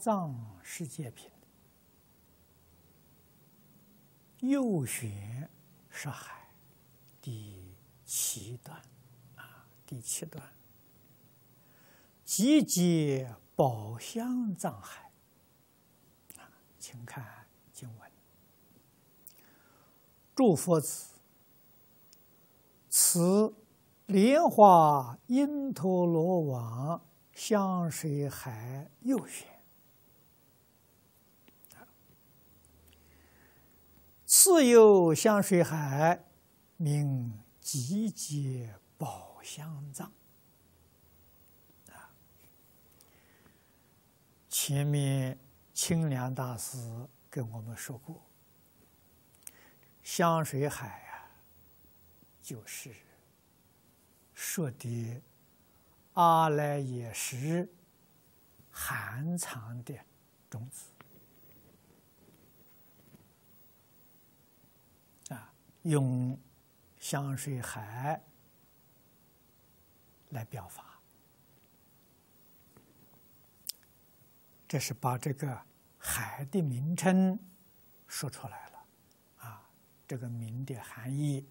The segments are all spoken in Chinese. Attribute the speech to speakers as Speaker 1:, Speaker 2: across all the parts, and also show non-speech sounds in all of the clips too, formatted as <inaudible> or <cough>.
Speaker 1: 藏世界品》右旋是海第七段啊，第七段集结宝箱藏海啊，请看经文。诸佛子，此。莲花因陀罗网香水海右旋，次有香水海，名集结宝香藏。前面清凉大师跟我们说过，香水海啊，就是。说的阿赖耶识含藏的种子啊，用香水海来表法，这是把这个海的名称说出来了啊，这个名的含义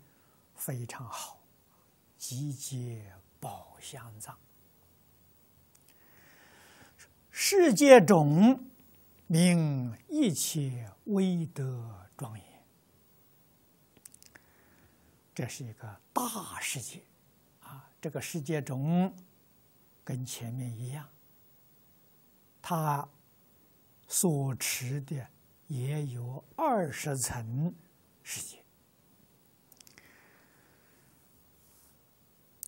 Speaker 1: 非常好。集结宝相藏，世界中名一切威德庄严。这是一个大世界啊！这个世界中跟前面一样，它所持的也有二十层世界。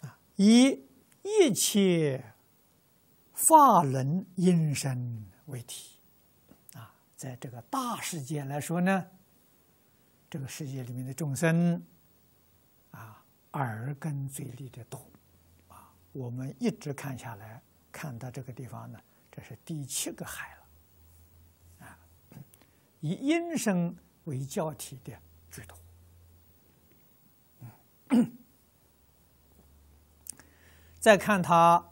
Speaker 1: 啊以一切法轮因身为体啊，在这个大世界来说呢，这个世界里面的众生，耳根嘴利的多啊，我们一直看下来，看到这个地方呢，这是第七个海了。啊，以因身为教体的居多。再看他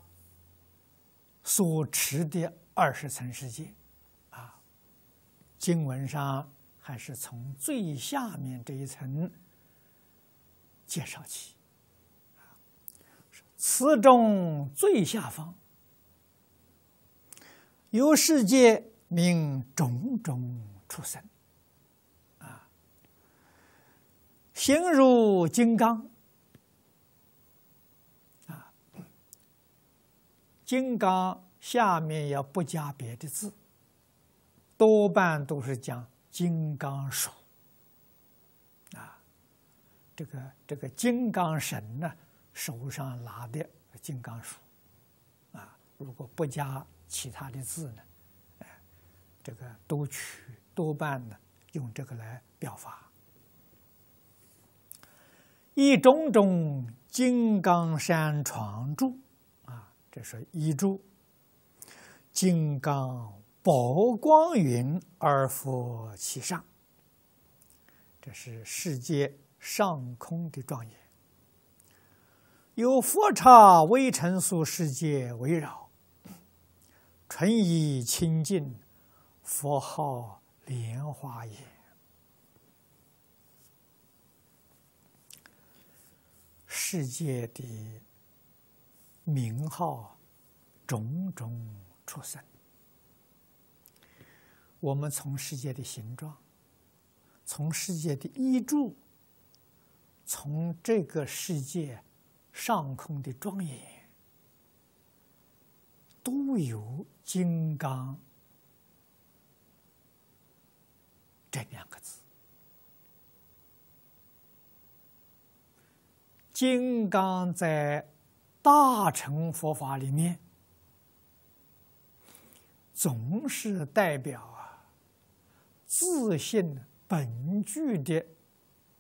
Speaker 1: 所持的二十层世界，啊，经文上还是从最下面这一层介绍起，此中最下方有世界名种种出生，啊，形如金刚。啊金刚下面要不加别的字，多半都是讲金刚手啊。这个这个金刚神呢，手上拿的金刚杵啊。如果不加其他的字呢，哎，这个都取多半呢用这个来表法。一种种金刚山床柱。啊这是一柱，金刚宝光云而覆其上。这是世界上空的庄严，有佛刹微尘俗世界围绕，纯以清净，佛号莲花也。世界的。名号种种出生，我们从世界的形状，从世界的依柱，从这个世界上空的庄严，都有“金刚”这两个字。金刚在。大乘佛法里面，总是代表啊自信本具的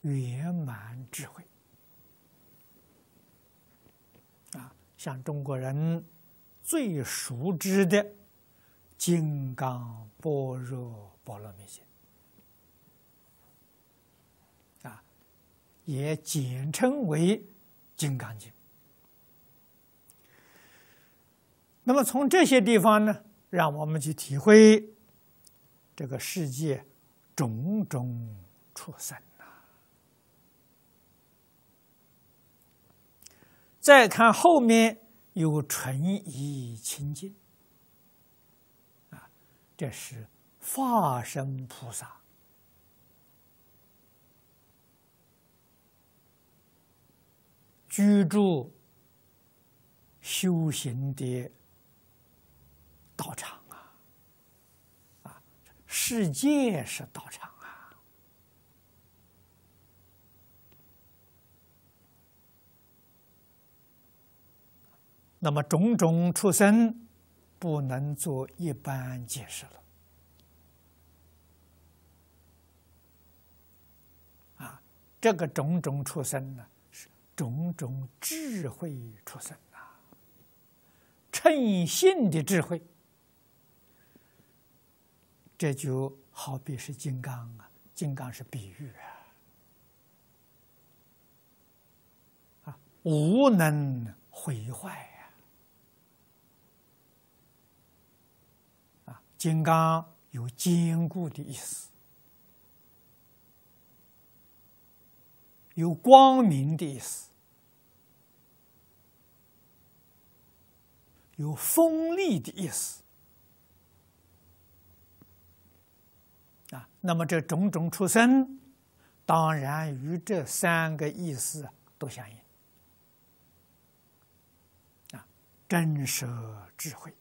Speaker 1: 圆满智慧。啊，像中国人最熟知的《金刚般若波罗蜜经》啊，也简称为《金刚经》。那么从这些地方呢，让我们去体会这个世界种种畜生呐。再看后面有纯一清净啊，这是化身菩萨居住修行的。道场啊，啊，世界是道场啊。那么种种出生不能做一般解释了。啊，这个种种出生呢，是种种智慧出生啊，称性的智慧。这就好比是金刚啊，金刚是比喻啊，啊，无能毁坏呀，啊，金刚有坚固的意思，有光明的意思，有锋利的意思。啊，那么这种种出生，当然与这三个意思都相应。啊，真舍智慧，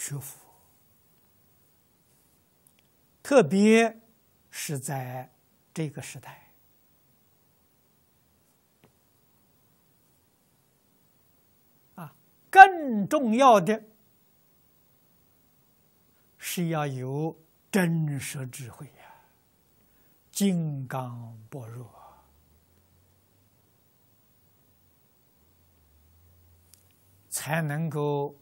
Speaker 1: 学佛，特别是在这个时代啊。更重要的是要有真实智慧呀，金刚般若，才能够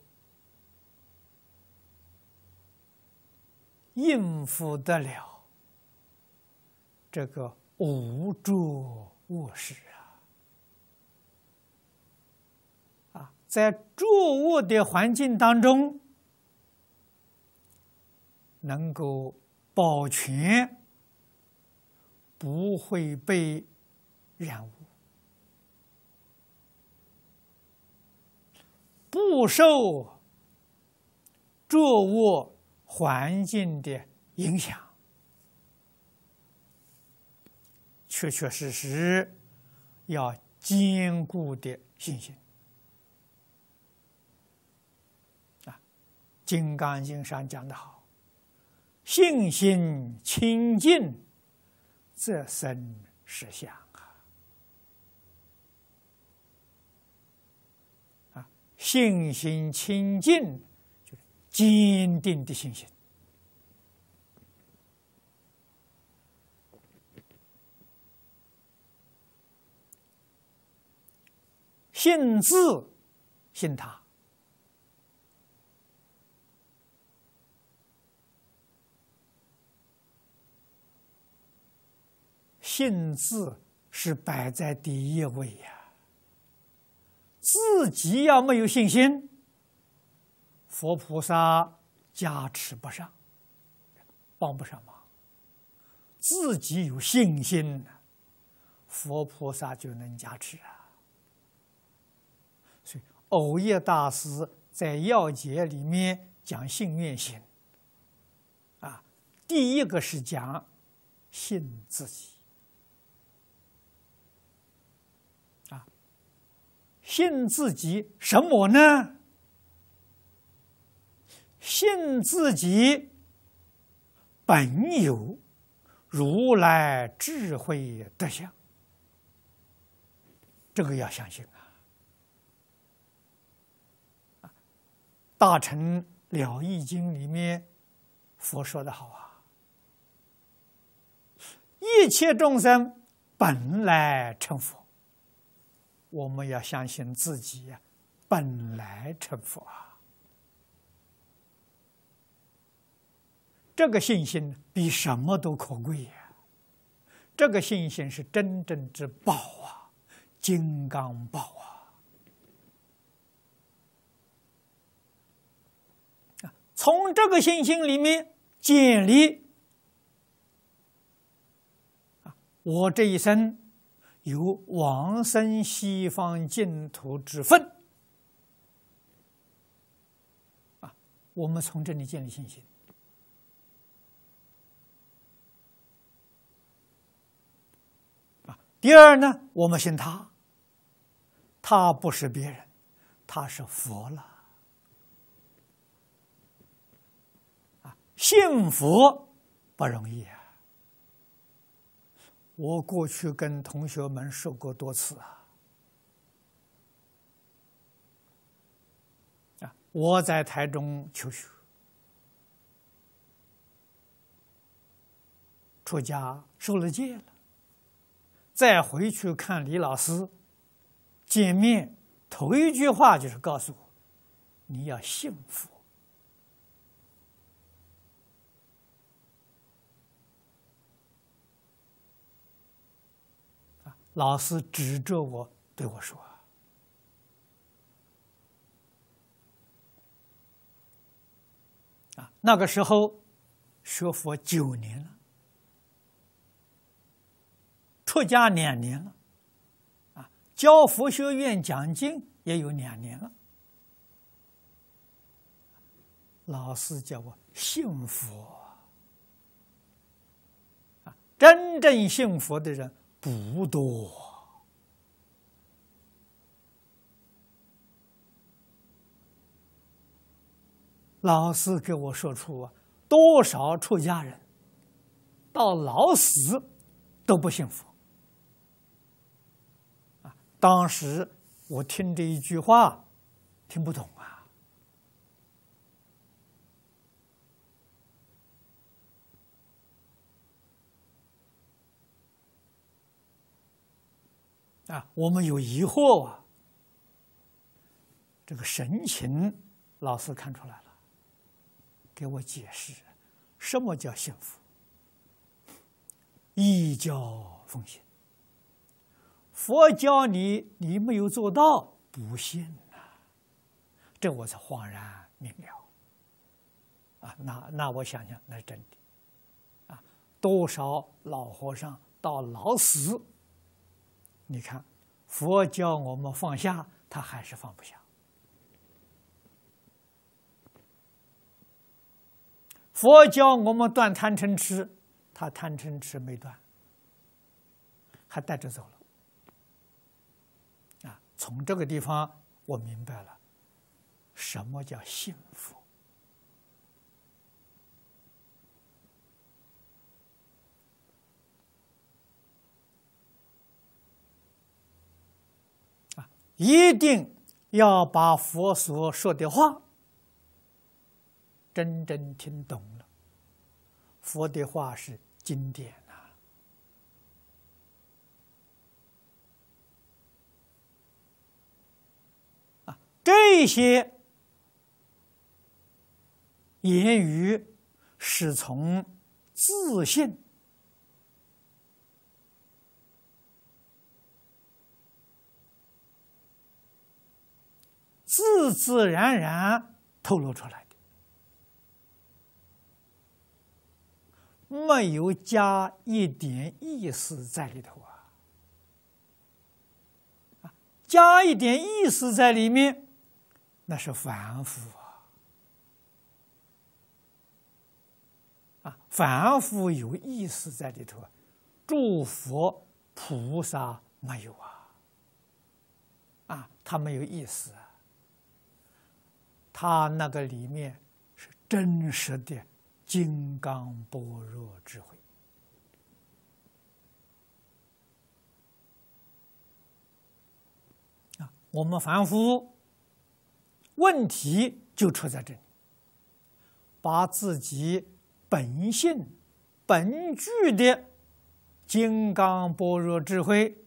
Speaker 1: 应付得了这个无著卧室啊。在住卧的环境当中，能够保全，不会被染污，不受住卧环境的影响，确确实实要坚固的信心啊。《金刚经》上讲的好：“信心清净，则生实相啊！啊，信心清净，坚定的信心。信自，信他。”信字是摆在第一位呀，自己要没有信心，佛菩萨加持不上，帮不上忙。自己有信心佛菩萨就能加持啊。所以，藕叶大师在要解里面讲信愿行，啊，第一个是讲信自己。信自己什么呢？信自己本有如来智慧德相，这个要相信啊！大乘了义经里面佛说的好啊，一切众生本来成佛。我们要相信自己呀，本来成佛啊！这个信心比什么都可贵呀！这个信心是真正之宝啊，金刚宝啊！从这个信心里面建立啊，我这一生有往生西方净土之分啊！我们从这里建立信心。第二呢，我们信他，他不是别人，他是佛了。啊，信佛不容易啊！我过去跟同学们说过多次啊。啊，我在台中求学，出家受了戒了。再回去看李老师，见面头一句话就是告诉我：“你要幸福。”啊老师指着我对我说：“啊，那个时候学佛九年了。”出家两年了，啊，教佛学院讲经也有两年了。老师叫我信佛，啊，真正信佛的人不多。老师给我说出啊，多少出家人到老死都不幸福。当时我听这一句话，听不懂啊！啊，我们有疑惑啊。这个神情，老师看出来了，给我解释什么叫幸福，一教奉行。佛教你，你没有做到，不信呐。这我才恍然明了。啊，那那我想想，那是真的。啊，多少老和尚到老死，你看，佛教我们放下，他还是放不下。佛教我们断贪嗔痴，他贪嗔痴没断，还带着走了。从这个地方，我明白了什么叫幸福啊！一定要把佛所说的话真正听懂了。佛的话是经典。这些言语是从自信、自自然然透露出来的，没有加一点意思在里头啊！加一点意思在里面。那是凡夫啊！啊，凡夫有意思在里头，诸佛菩萨没有啊！啊，他没有意思！他那个里面是真实的金刚般若智慧啊！我们凡夫。问题就出在这里，把自己本性、本具的金刚般若智慧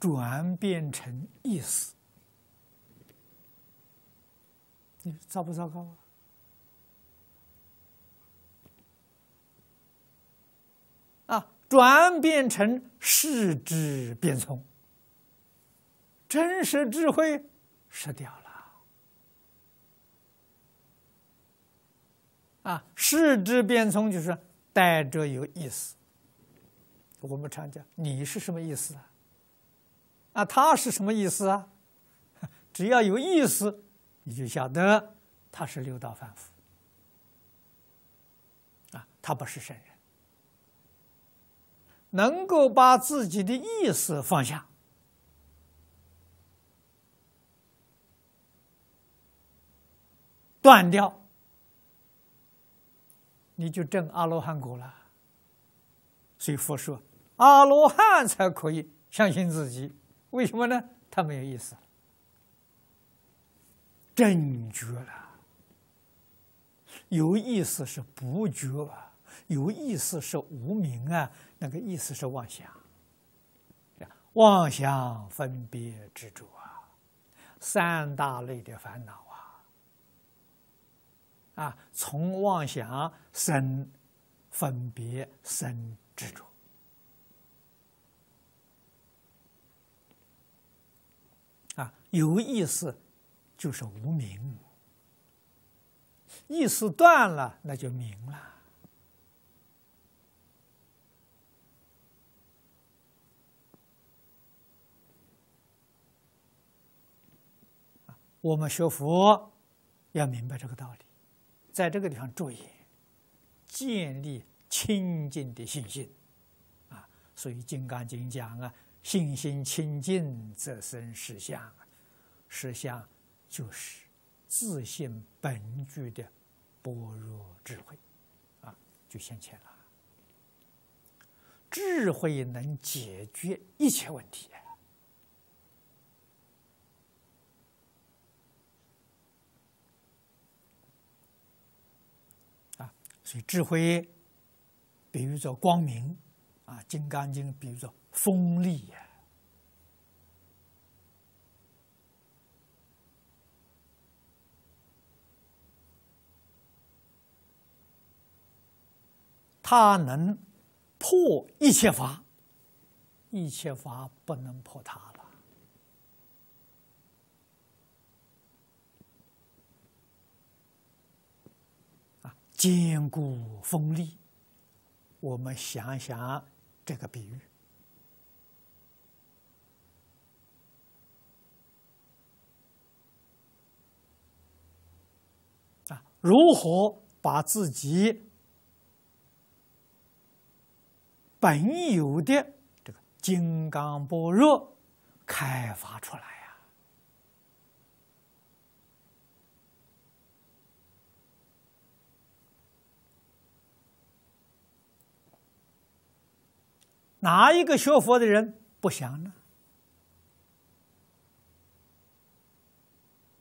Speaker 1: 转变成意思，你糟不糟糕啊？啊，转变成世智变聪，真实智慧失掉了。啊，世之变聪就是带着有意思。我们常讲，你是什么意思啊？啊，他是什么意思啊？只要有意思，你就晓得他是六道凡夫。啊，他不是圣人。能够把自己的意思放下，断掉，你就证阿罗汉果了。所以佛说，阿罗汉才可以相信自己。为什么呢？他没有意思，正觉了。有意思是不觉啊，有意思是无名啊。那个意思是妄想，妄想分别执着啊，三大类的烦恼啊，从妄想生分别生执着，啊，有意思就是无名，意思断了，那就明了。我们学佛要明白这个道理，在这个地方注意建立清净的信心啊。所以《金刚经》讲啊，信心清净则生实相啊，实相就是自信本具的般若智慧啊，就现前了。智慧能解决一切问题。所以智慧，比喻作光明，啊，《金刚经》比喻作锋利呀。它能破一切法，一切法不能破它了。坚固锋利，我们想想这个比喻啊，如何把自己本有的这个金刚般若开发出来？哪一个学佛的人不想呢？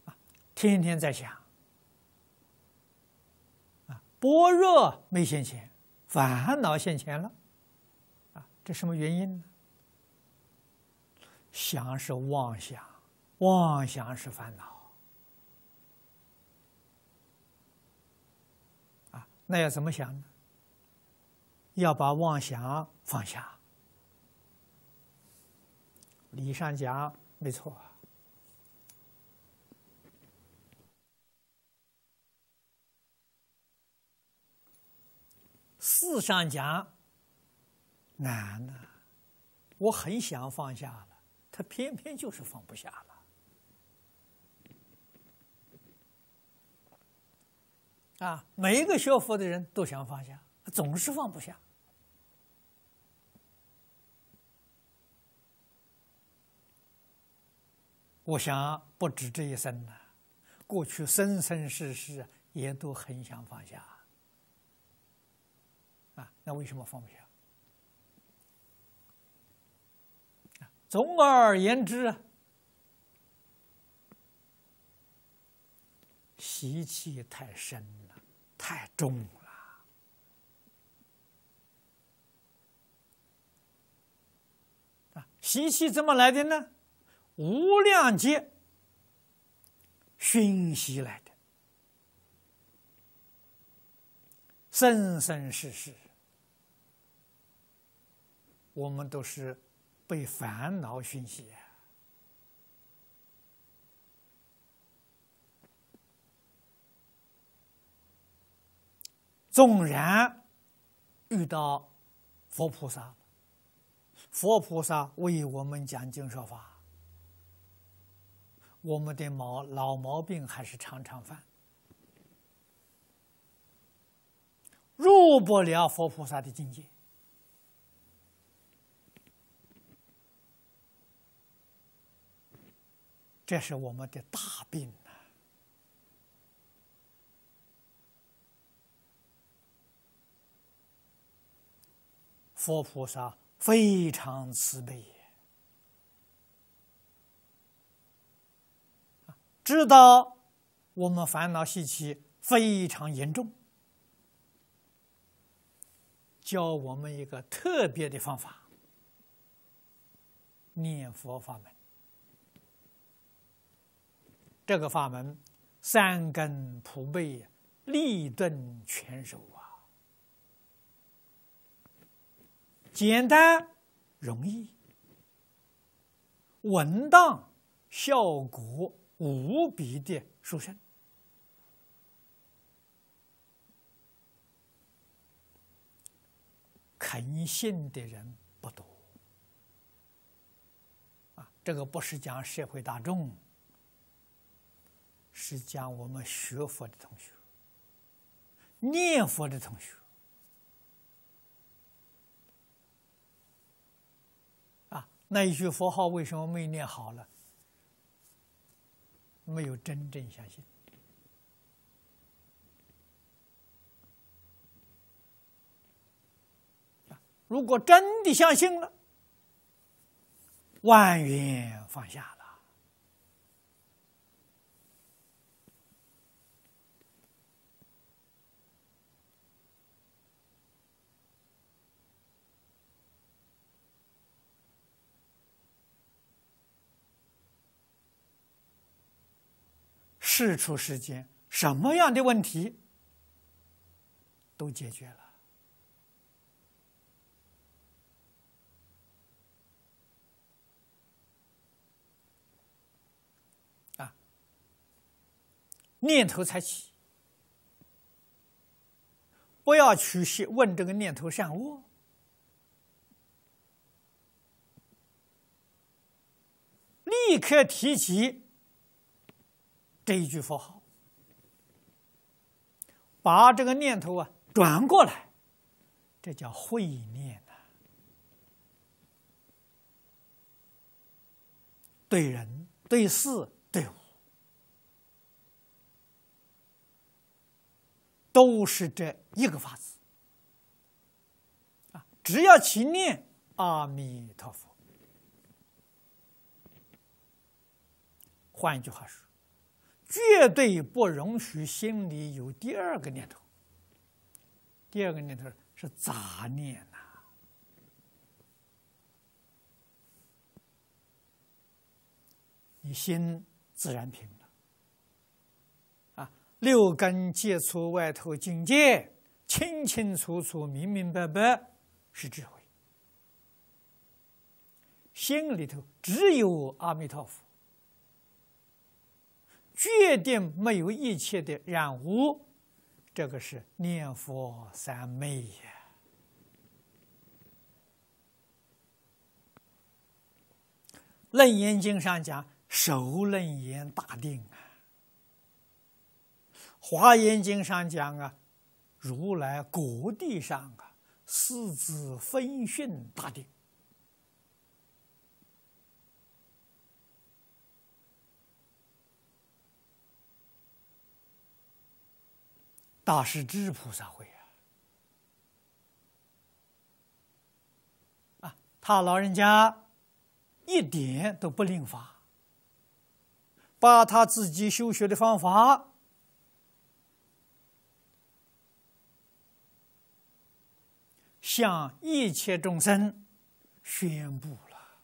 Speaker 1: 啊，天天在想，啊，般若没现前，烦恼现前了，啊，这什么原因呢？想是妄想，妄想是烦恼，啊，那要怎么想呢？要把妄想放下。理上讲没错，事上讲难呢。我很想放下了，他偏偏就是放不下了。啊，每一个学佛的人都想放下，总是放不下。我想不止这一生了，过去生生世世也都很想放下，啊，那为什么放不下？总而言之，习气太深了，太重了，啊，习气怎么来的呢？无量劫熏习来的，生生世世我们都是被烦恼熏习。纵然遇到佛菩萨，佛菩萨为我们讲经说法，我们的毛老毛病还是常常犯，入不了佛菩萨的境界，这是我们的大病。佛菩萨非常慈悲，知道我们烦恼习气非常严重，教我们一个特别的方法——念佛法门。这个法门三根普被，立顿全收啊！简单、容易、稳当，效果无比的殊胜。肯信的人不多啊！这个不是讲社会大众，是讲我们学佛的同学、念佛的同学啊。那一句佛号为什么没念好了？没有真正相信如果真的相信了，万缘放下。事出世间，什么样的问题都解决了啊！念头才起，不要去问这个念头善恶，立刻提起。这一句佛号，把这个念头啊转过来，这叫慧念呐。对人、对事、对物，都是这一个法子啊！只要勤念阿弥陀佛，换一句话说。绝对不容许心里有第二个念头。第二个念头是杂念呐，你心自然平了。啊，六根接触外头境界，清清楚楚、明明白白，是智慧。心里头只有阿弥陀佛。决定没有一切的染污，这个是念佛三昧呀。楞严经上讲首楞严大定啊，华严经上讲啊，如来果地上啊，四字分训大定。大势至菩萨会啊，啊，他老人家一点都不吝法，把他自己修学的方法向一切众生宣布了，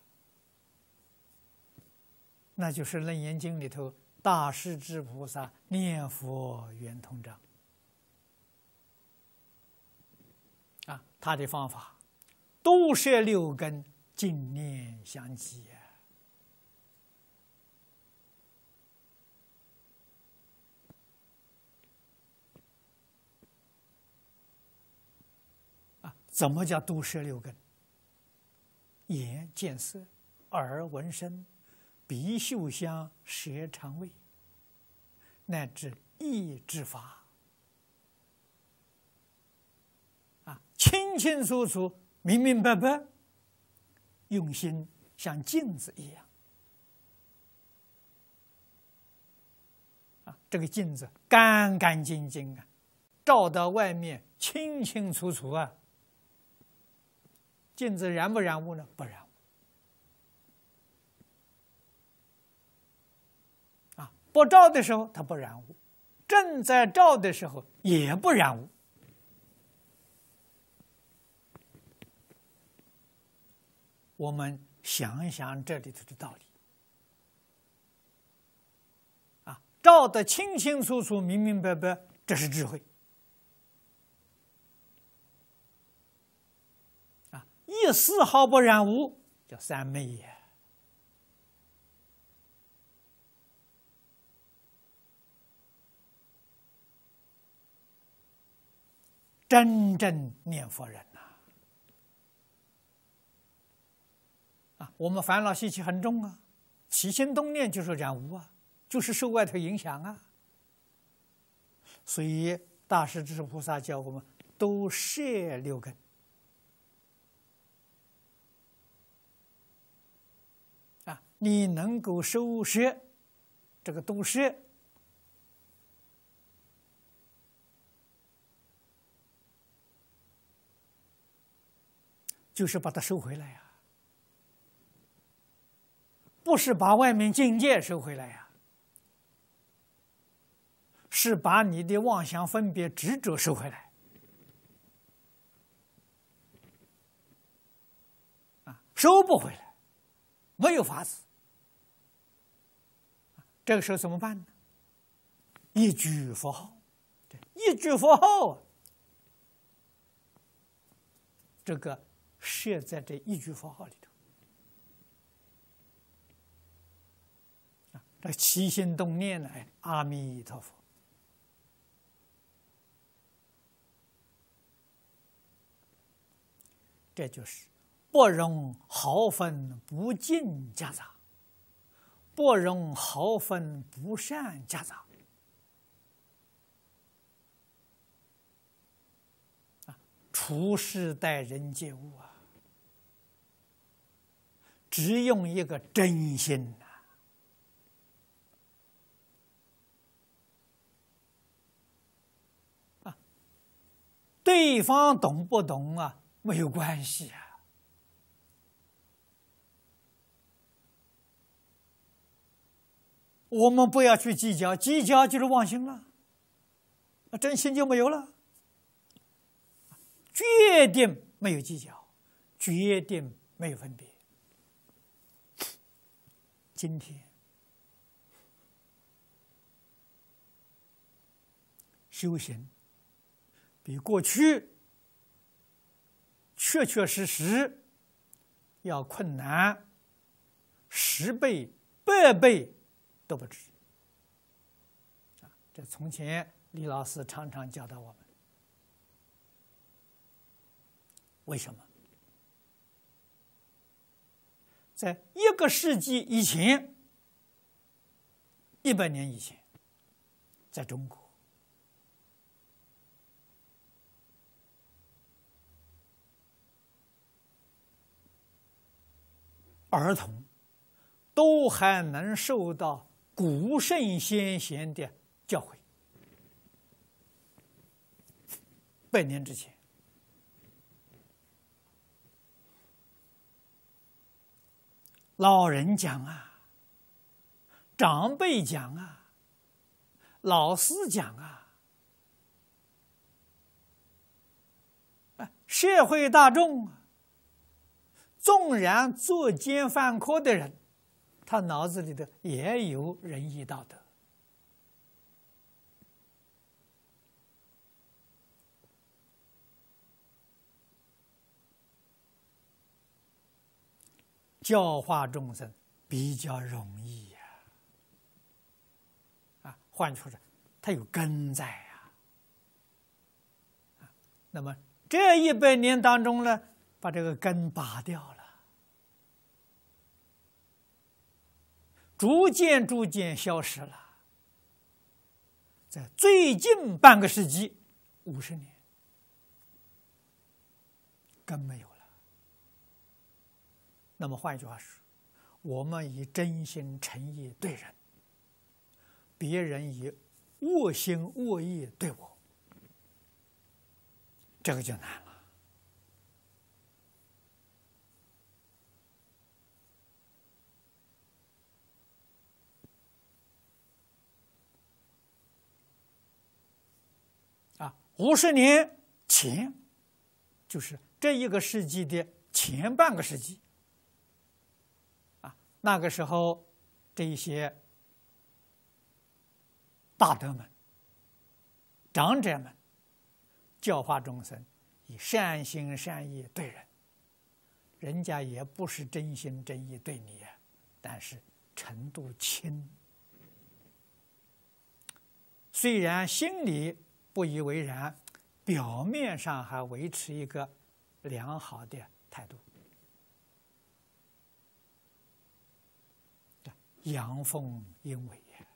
Speaker 1: 那就是《楞严经》里头大势至菩萨念佛圆通章。他的方法都摄六根，净念相继啊！怎么叫都摄六根？眼见色，耳闻声，鼻嗅香，舌尝味，乃至意之法。清清楚楚、明明白白，用心像镜子一样啊！这个镜子干干净净啊，照到外面清清楚楚啊。镜子染不染污呢？不染污啊！不照的时候它不染污，正在照的时候也不染污。我们想一想这里头的道理啊，照得清清楚楚、明明白白，这是智慧啊，一丝毫不染污，叫三昧也真正念佛人。我们烦恼习气很重啊，起心动念就是染污啊，就是受外头影响啊。所以大势至菩萨教我们都摄六根啊，你能够收摄这个都摄，就是把它收回来呀。不是把外面境界收回来呀，是把你的妄想、分别、执着收回来。啊，收不回来，没有法子。这个时候怎么办呢？一句佛号，一句佛号，这个设在这一句佛号里头。这起心动念呢？阿弥陀佛，这就是不容毫分不净夹杂，不容毫分不善夹杂。啊，处世待人接物啊，只用一个真心。对方懂不懂啊？没有关系啊。我们不要去计较，计较就是妄心了，那真心就没有了。决定没有计较，决定没有分别。今天修行。比过去确确实实要困难十倍、百倍都不止啊！这从前李老师常常教导我们，为什么？在一个世纪以前，一百年以前，在中国。儿童都还能受到古圣先贤的教诲。百年之前，老人讲啊，长辈讲啊，老师讲啊，社会大众。纵然作奸犯科的人，他脑子里头也有仁义道德。教化众生比较容易呀。啊，换句话说，它有根在呀。那么这一百年当中呢，把这个根拔掉了，逐渐逐渐消失了。在最近半个世纪，五十年，根没有了。那么换一句话说，我们以真心诚意对人，别人以恶心恶意对我，这个就难。五十年前，就是这一个世纪的前半个世纪，啊，那个时候，这一些大德们、长者们教化众生，以善心善意对人，人家也不是真心真意对你，但是程度轻，虽然心里。不以为然，表面上还维持一个良好的态度，阳奉阴违呀。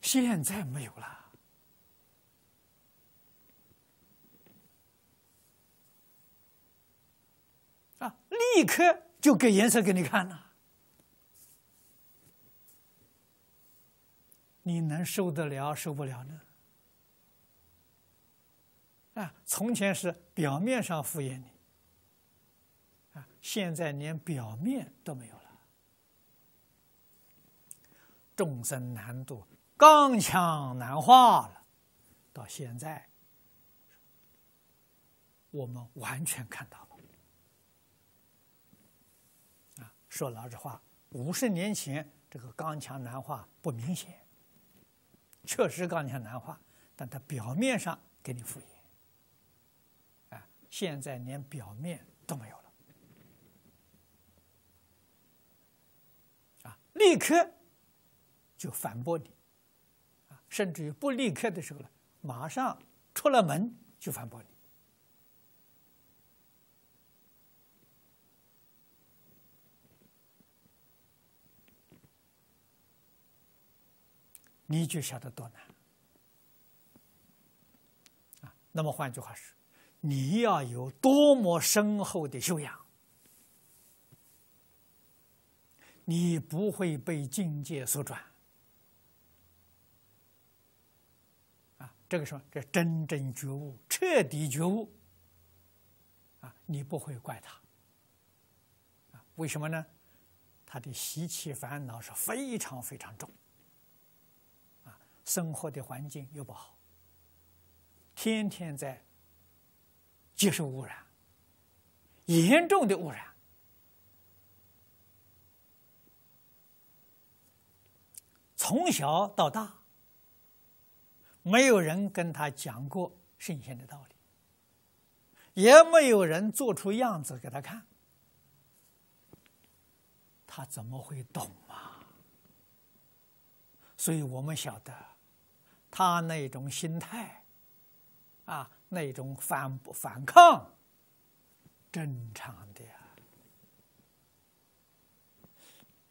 Speaker 1: 现在没有了。啊！立刻就给颜色给你看了，你能受得了受不了呢？啊！从前是表面上敷衍你，啊，现在连表面都没有了。众生难度刚强难化了，到现在，我们完全看到。说老实话，五十年前这个刚强难化不明显，确实刚强难化，但它表面上给你敷衍，啊，现在连表面都没有了，啊，立刻就反驳你，啊，甚至于不立刻的时候呢，马上出了门就反驳你。你就晓得多难啊！那么换句话说，你要有多么深厚的修养，你不会被境界所转啊！这个时候，这真正觉悟、彻底觉悟啊，你不会怪他啊？为什么呢？他的习气烦恼是非常非常重。生活的环境又不好，天天在接受污染，严重的污染，从小到大，没有人跟他讲过圣贤的道理，也没有人做出样子给他看，他怎么会懂啊？所以我们晓得。他那种心态，啊，那种反不反抗，正常的呀。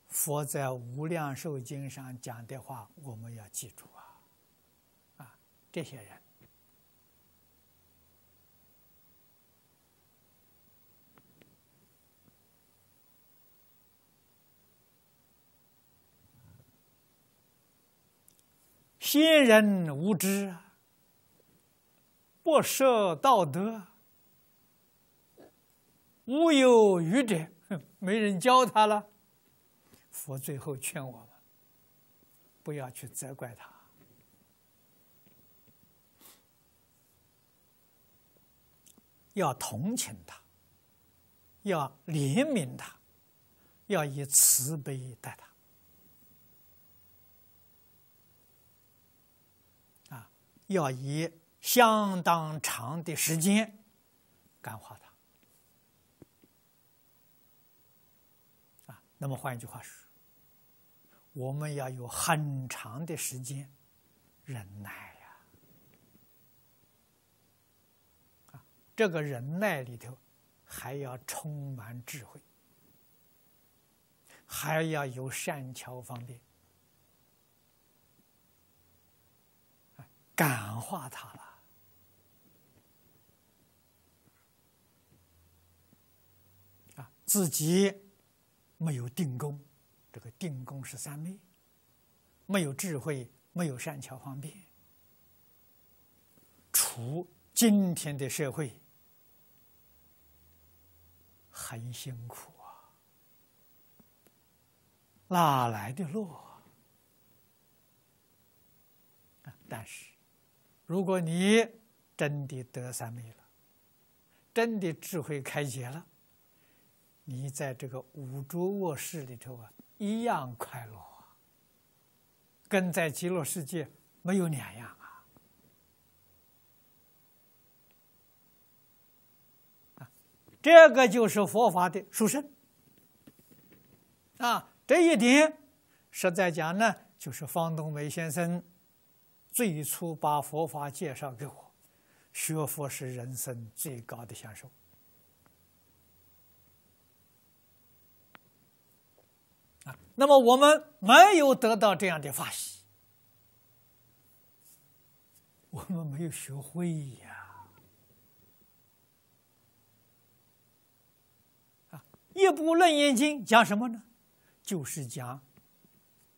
Speaker 1: 佛在《无量寿经》上讲的话，我们要记住啊，啊，这些人，先人无知，不设道德，无有愚者，没人教他了。佛最后劝我们，不要去责怪他，要同情他，要怜悯他，要以慈悲待他。要以相当长的时间感化他。啊，那么换一句话说，我们要有很长的时间忍耐呀。啊，这个忍耐里头还要充满智慧，还要有善巧方便。感化他了啊！自己没有定功，这个定功是三昧，没有智慧，没有善巧方便，除今天的社会很辛苦啊，哪来的路啊？但是。如果你真的得三昧了，真的智慧开解了，你在这个五浊卧室里头啊，一样快乐啊，跟在极乐世界没有两样啊！这个就是佛法的殊胜啊！这一点，实在讲呢，就是方东梅先生。最初把佛法介绍给我，学佛是人生最高的享受啊！那么我们没有得到这样的法喜，我们没有学会呀！啊，一部《楞严经》讲什么呢？就是讲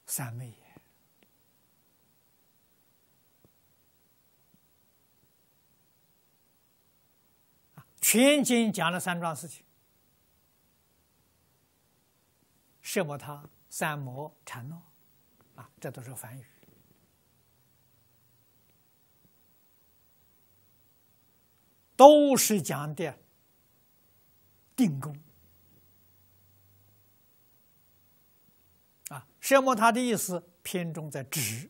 Speaker 1: 三昧。全经讲了三桩事情：摄摩他、三摩、禅诺，啊，这都是梵语，都是讲的定功。啊，摄摩他的意思偏重在止，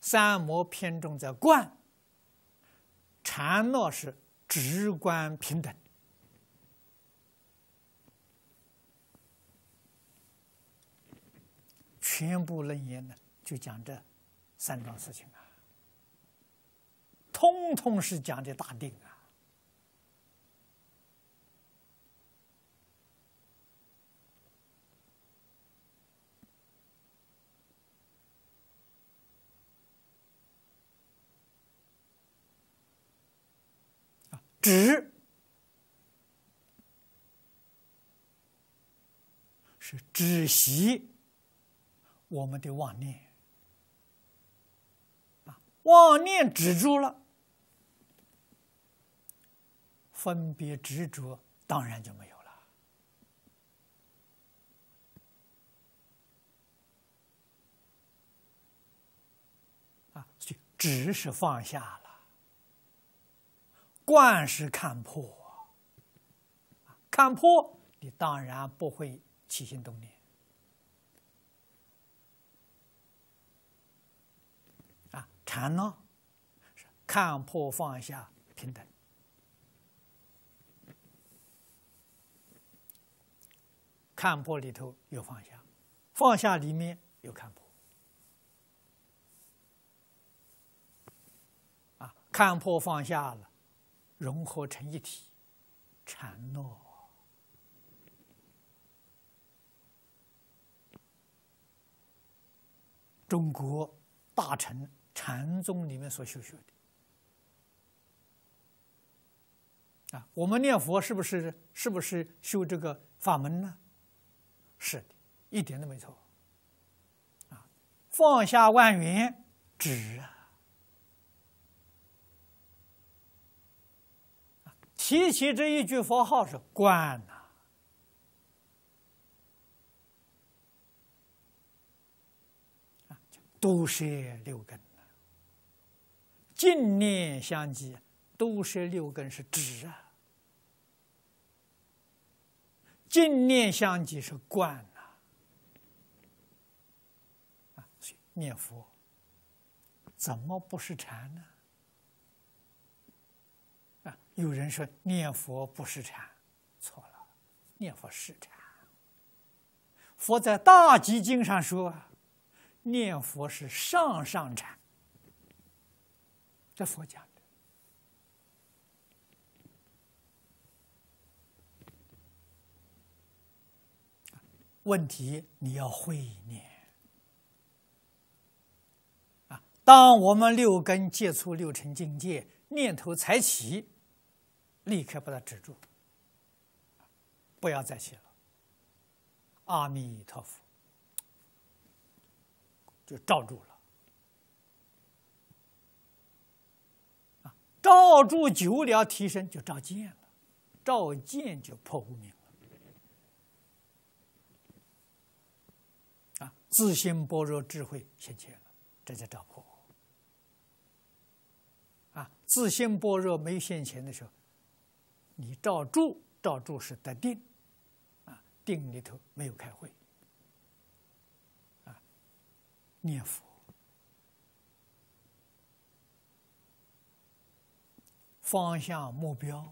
Speaker 1: 三摩偏重在观。禅那是直观平等，全部论言呢，就讲这三桩事情啊，通通是讲的大定止是止息我们的妄念啊，妄念止住了，分别执着当然就没有了啊，所以止是放下了。惯是看破，看破你当然不会起心动念啊。禅呢是看破放下平等，看破里头有放下，放下里面有看破啊。看破放下了。融合成一体，禅诺。中国大乘禅宗里面所修学的啊，我们念佛是不是是不是修这个法门呢？是的，一点都没错。啊，放下万缘，止啊。提起这一句佛号是观呐，都是六根呐，净念相继，都是六根是止啊，净念相继是观呐，啊，念佛怎么不是禅呢？有人说念佛不是禅，错了，念佛是禅。佛在《大集经》上说，念佛是上上禅，这佛讲的。问题你要会念啊！当我们六根接触六尘境界，念头才起，立刻把它止住，不要再写了。阿弥陀佛，就罩住了啊！罩住久了，提升就照见了，照见就破无明了啊！自信般若智慧现前了，这叫照破啊！自信般若没现前的时候，你照住，照住是得定。啊定里头没有开会，啊，念佛方向目标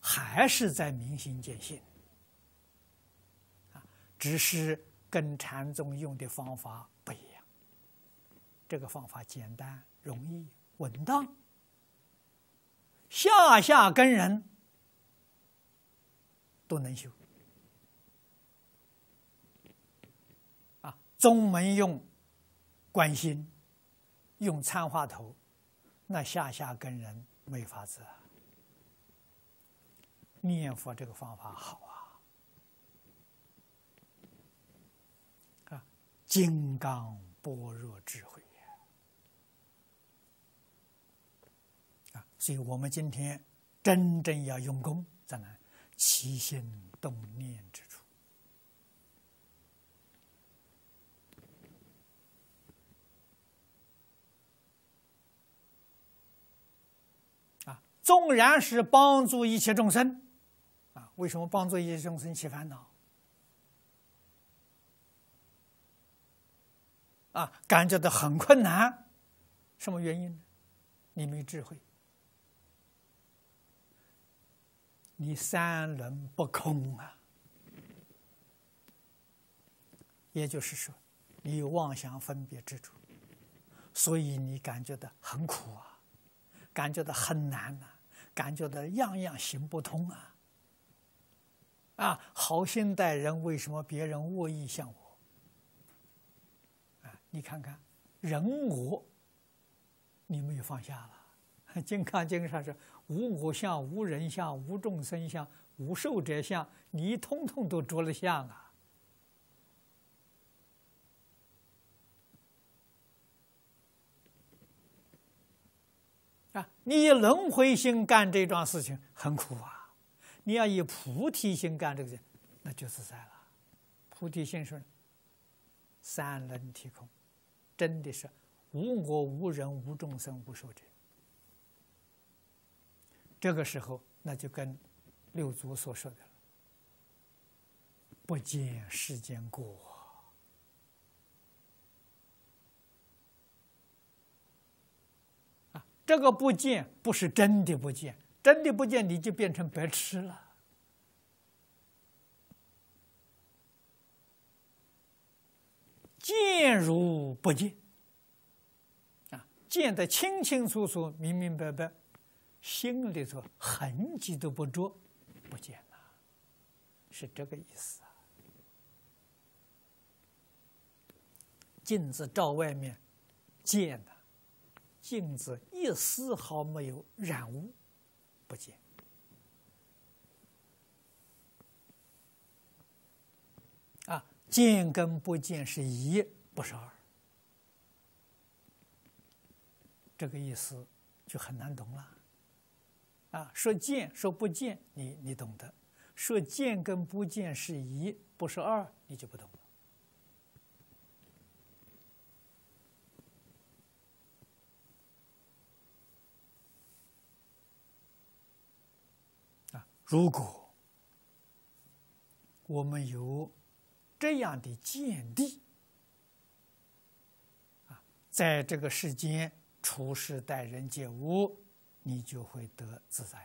Speaker 1: 还是在明心见性，啊，只是跟禅宗用的方法不一样。这个方法简单、容易、稳当，下下根人都能修啊。宗门用观心，用参话头，那下下根人没法子啊。念佛这个方法好啊，啊，金刚般若智慧啊，所以我们今天真正要用功在哪？起心动念之处啊。纵然是帮助一切众生，啊，为什么帮助一切众生起烦恼？啊，感觉到很困难，什么原因呢？你没智慧，你三轮不空啊，也就是说，你有妄想分别之处，所以你感觉到很苦啊，感觉到很难呐。感觉到样样行不通啊！啊，好心待人，为什么别人恶意向我？啊，你看看人我，你没有放下了。<laughs>《金刚经》上说无我相、无人相、无众生相、无寿者相，你通通都着了相啊！啊！你以轮回心干这桩事情很苦啊！你要以菩提心干这个事，那就自在了。菩提心是三轮体空，真的是无我、无人、无众生、无寿者。这个时候，那就跟六祖所说的了：“不见世间过。”这个不见不是真的不见，真的不见你就变成白痴了。见如不见，啊，见得清清楚楚、明明白白，心里头痕迹都不着，不见了，是这个意思啊。镜子照外面，见的。镜子一丝毫没有染污，不见。啊，见跟不见是一，不是二。这个意思就很难懂了。啊，说见说不见，你你懂得；说见跟不见是一，不是二，你就不懂了。如果我们有这样的见地啊，在这个世间处事待人接物，你就会得自在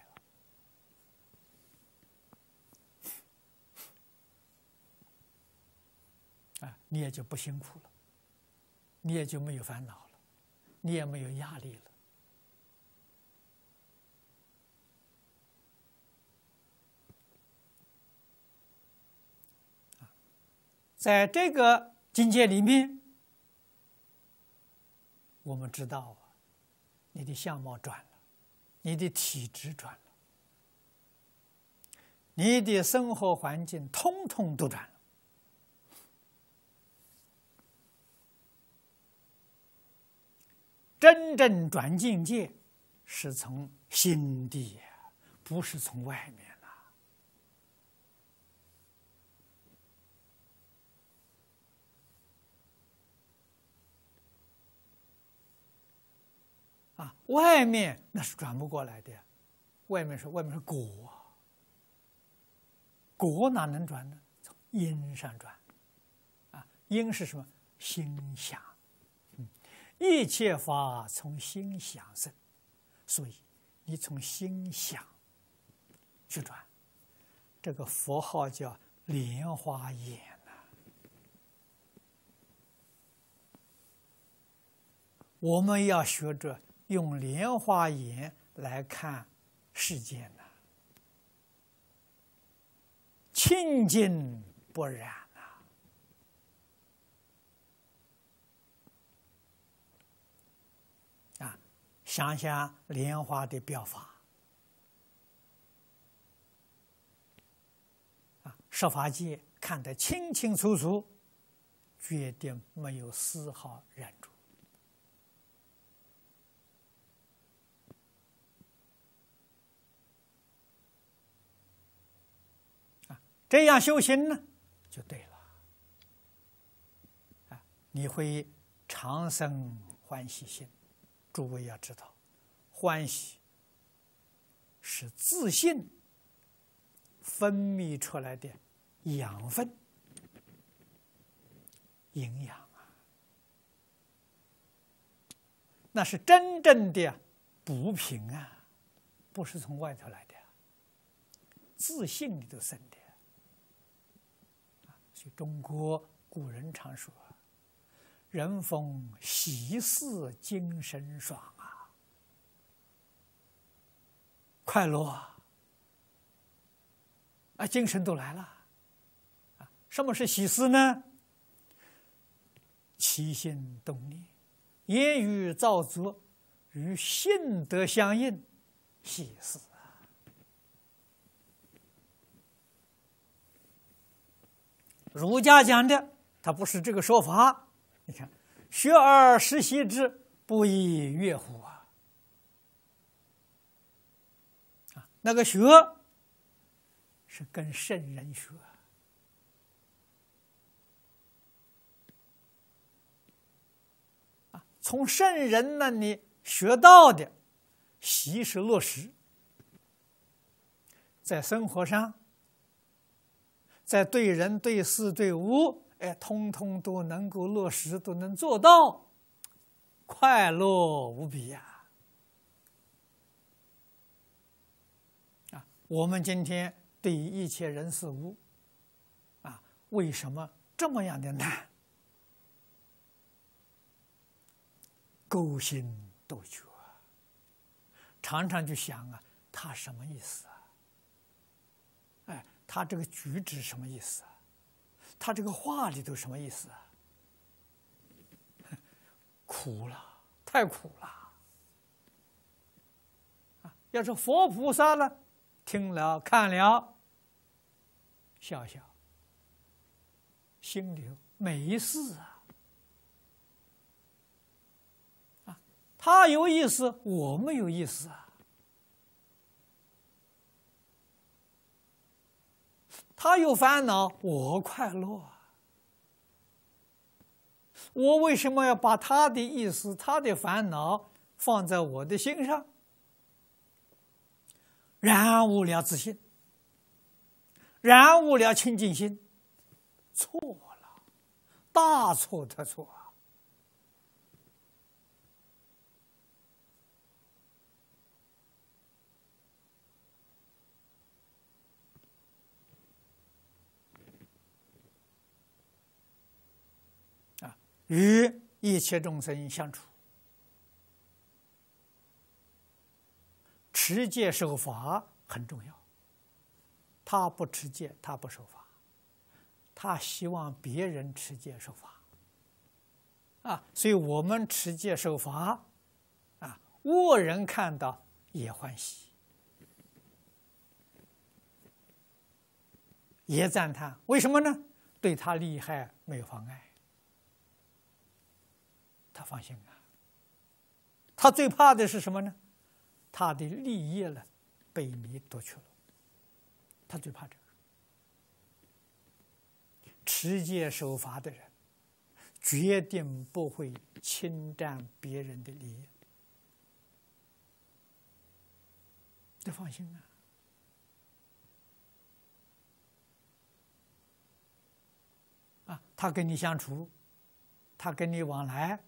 Speaker 1: 了。啊，你也就不辛苦了，你也就没有烦恼了，你也没有压力了。在这个境界里面，我们知道啊，你的相貌转，你的体质转了，你的生活环境通通都转了。真正转境界，是从心地，不是从外面。啊，外面那是转不过来的，外面是外面是果，果哪能转呢？从因上转，啊，因是什么？心想，嗯，一切法从心想生，所以你从心想去转，这个佛号叫莲花眼呐。我们要学着。用莲花眼来看世间呐，清净不染呐。啊，想想莲花的表法，啊，设法界看得清清楚楚，决定没有丝毫染著。这样修行呢，就对了。啊，你会长生欢喜心。诸位要知道，欢喜是自信分泌出来的养分、营养啊，那是真正的补品啊，不是从外头来的，自信里头生的。就中国古人常说：“人逢喜事精神爽啊，快乐啊，啊，精神都来了啊。什么是喜事呢？起心动念，言语造作，与性德相应，喜事。”儒家讲的，他不是这个说法。你看，“学而时习之，不亦乐乎”啊！啊，那个“学”是跟圣人学啊，从圣人那里学到的，习是落实，在生活上。在对人、对事、对物，哎，通通都能够落实，都能做到，快乐无比呀！啊，我们今天对于一切人事物，啊，为什么这么样的难？勾心斗角，常常就想啊，他什么意思？他这个举止什么意思啊？他这个话里头什么意思啊？<laughs> 苦了，太苦了！啊，要是佛菩萨呢，听了看了，笑笑，心里头没事啊。啊，他有意思，我没有意思啊。他有烦恼，我快乐。我为什么要把他的意思、他的烦恼放在我的心上？染污了自信，染污了清净心，错了，大错特错啊！与一切众生相处，持戒守法很重要。他不持戒，他不守法，他希望别人持戒守法。啊，所以我们持戒守法，啊，恶人看到也欢喜，也赞叹。为什么呢？对他利害没有妨碍，他放心啊。他最怕的是什么呢？他的利益了被你夺去了。他最怕这个，持戒守法的人，决定不会侵占别人的利益。得放心啊！啊，他跟你相处，他跟你往来，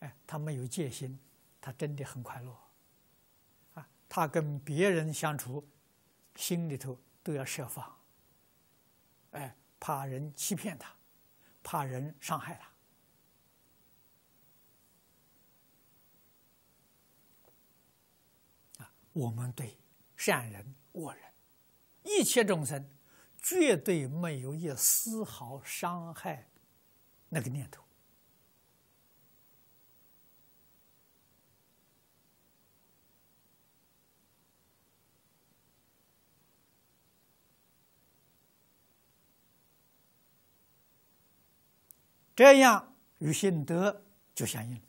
Speaker 1: 哎，他没有戒心，他真的很快乐。啊，他跟别人相处，心里头。都要设防，哎，怕人欺骗他，怕人伤害他。啊，我们对善人、恶人、一切众生，绝对没有一丝毫伤害那个念头。这样与心得就相应了。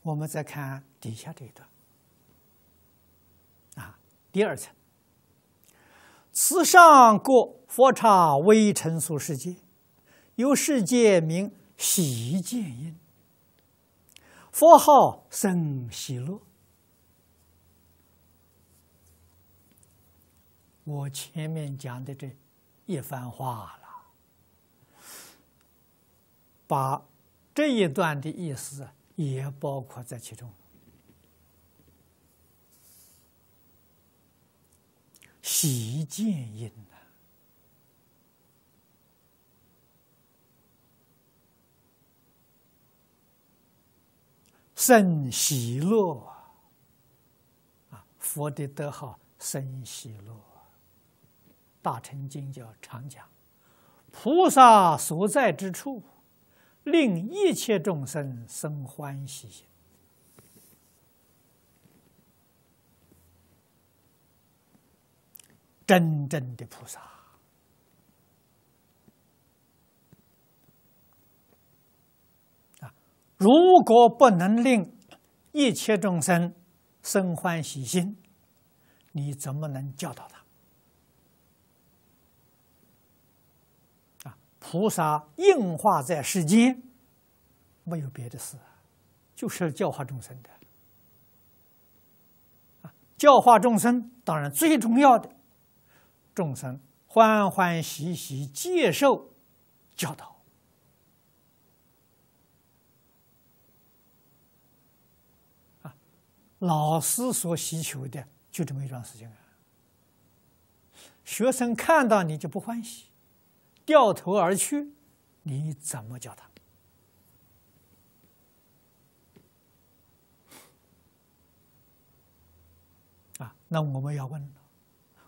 Speaker 1: 我们再看底下这一段。第二层，此上过佛刹微尘俗世界，有世界名喜见因，佛号生喜乐。我前面讲的这一番话了，把这一段的意思也包括在其中。喜见因呐，生喜乐啊！佛的德号生喜乐，大乘经叫常讲，菩萨所在之处，令一切众生生欢喜心。真正的菩萨啊，如果不能令一切众生生欢喜心，你怎么能教导他？啊，菩萨应化在世间，没有别的事，就是教化众生的。教化众生，当然最重要的。众生欢欢喜喜接受教导啊！老师所需求的就这么一桩事情啊。学生看到你就不欢喜，掉头而去，你怎么教他？啊，那我们要问。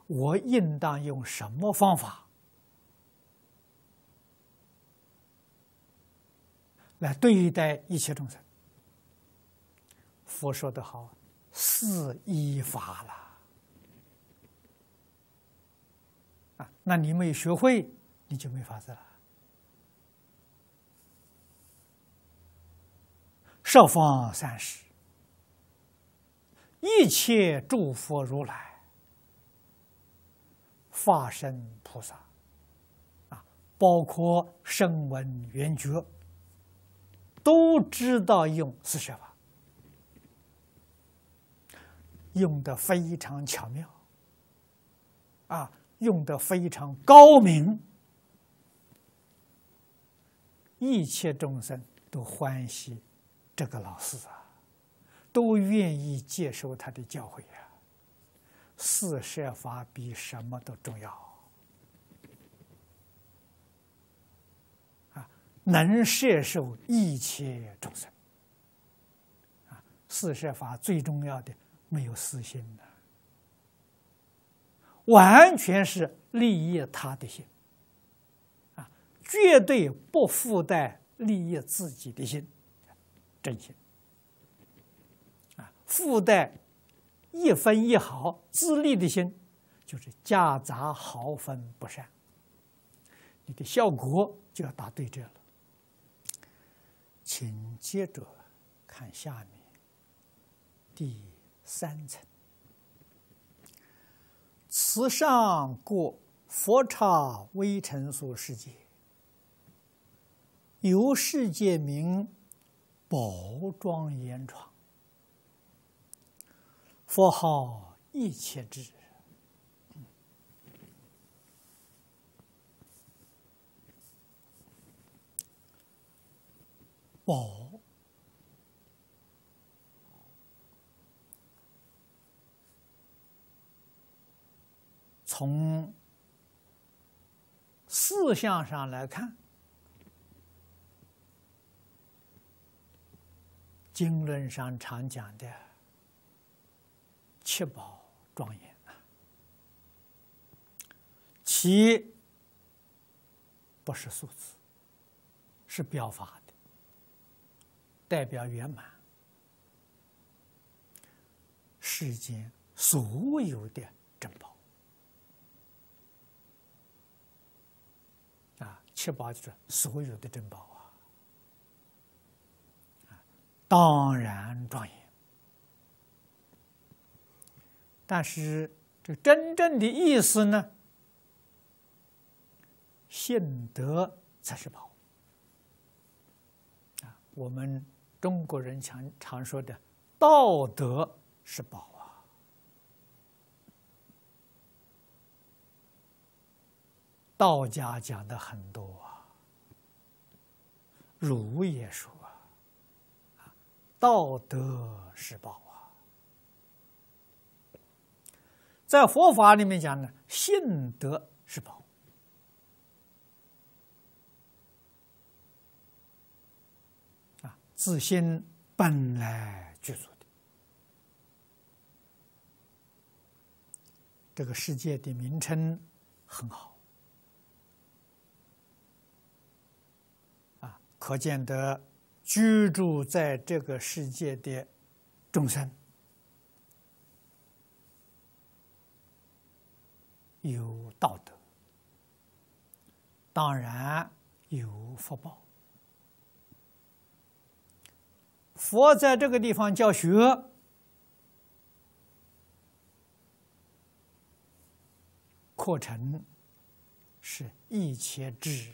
Speaker 1: 我应当用什么方法来对待一切众生？佛说的好，四依法了啊！那你没有学会，你就没法子了。十方三世，一切诸佛如来。化身菩萨，啊，包括声闻缘觉，都知道用四摄法，用的非常巧妙，啊，用的非常高明，一切众生都欢喜这个老师啊，都愿意接受他的教诲呀。四摄法比什么都重要。啊，能摄受一切众生。啊，四摄法最重要的没有私心的。完全是利益他的心，啊，绝对不附带利益自己的心，真心，啊，附带一分一毫自利的心，就是夹杂毫分不善，你的效果就要打对折了。请接着看下面第三层。此上过佛刹微尘所世界，由世界名宝庄严床，佛号一切智，宝。从四项上来看，经论上常讲的七宝庄严啊，七不是数字，是表法的，代表圆满世间所有的珍宝啊。七宝就是所有的珍宝啊，当然庄严。但是这真正的意思呢，信德才是宝啊。我们中国人常常说的道德是宝啊。道家讲的很多啊，儒也说啊，道德是宝啊。在佛法里面讲呢，信德是宝啊，自心本来具足的。这个世界的名称很好啊。可见得居住在这个世界的众生有道德，当然有福报。佛在这个地方教学，课程是一切智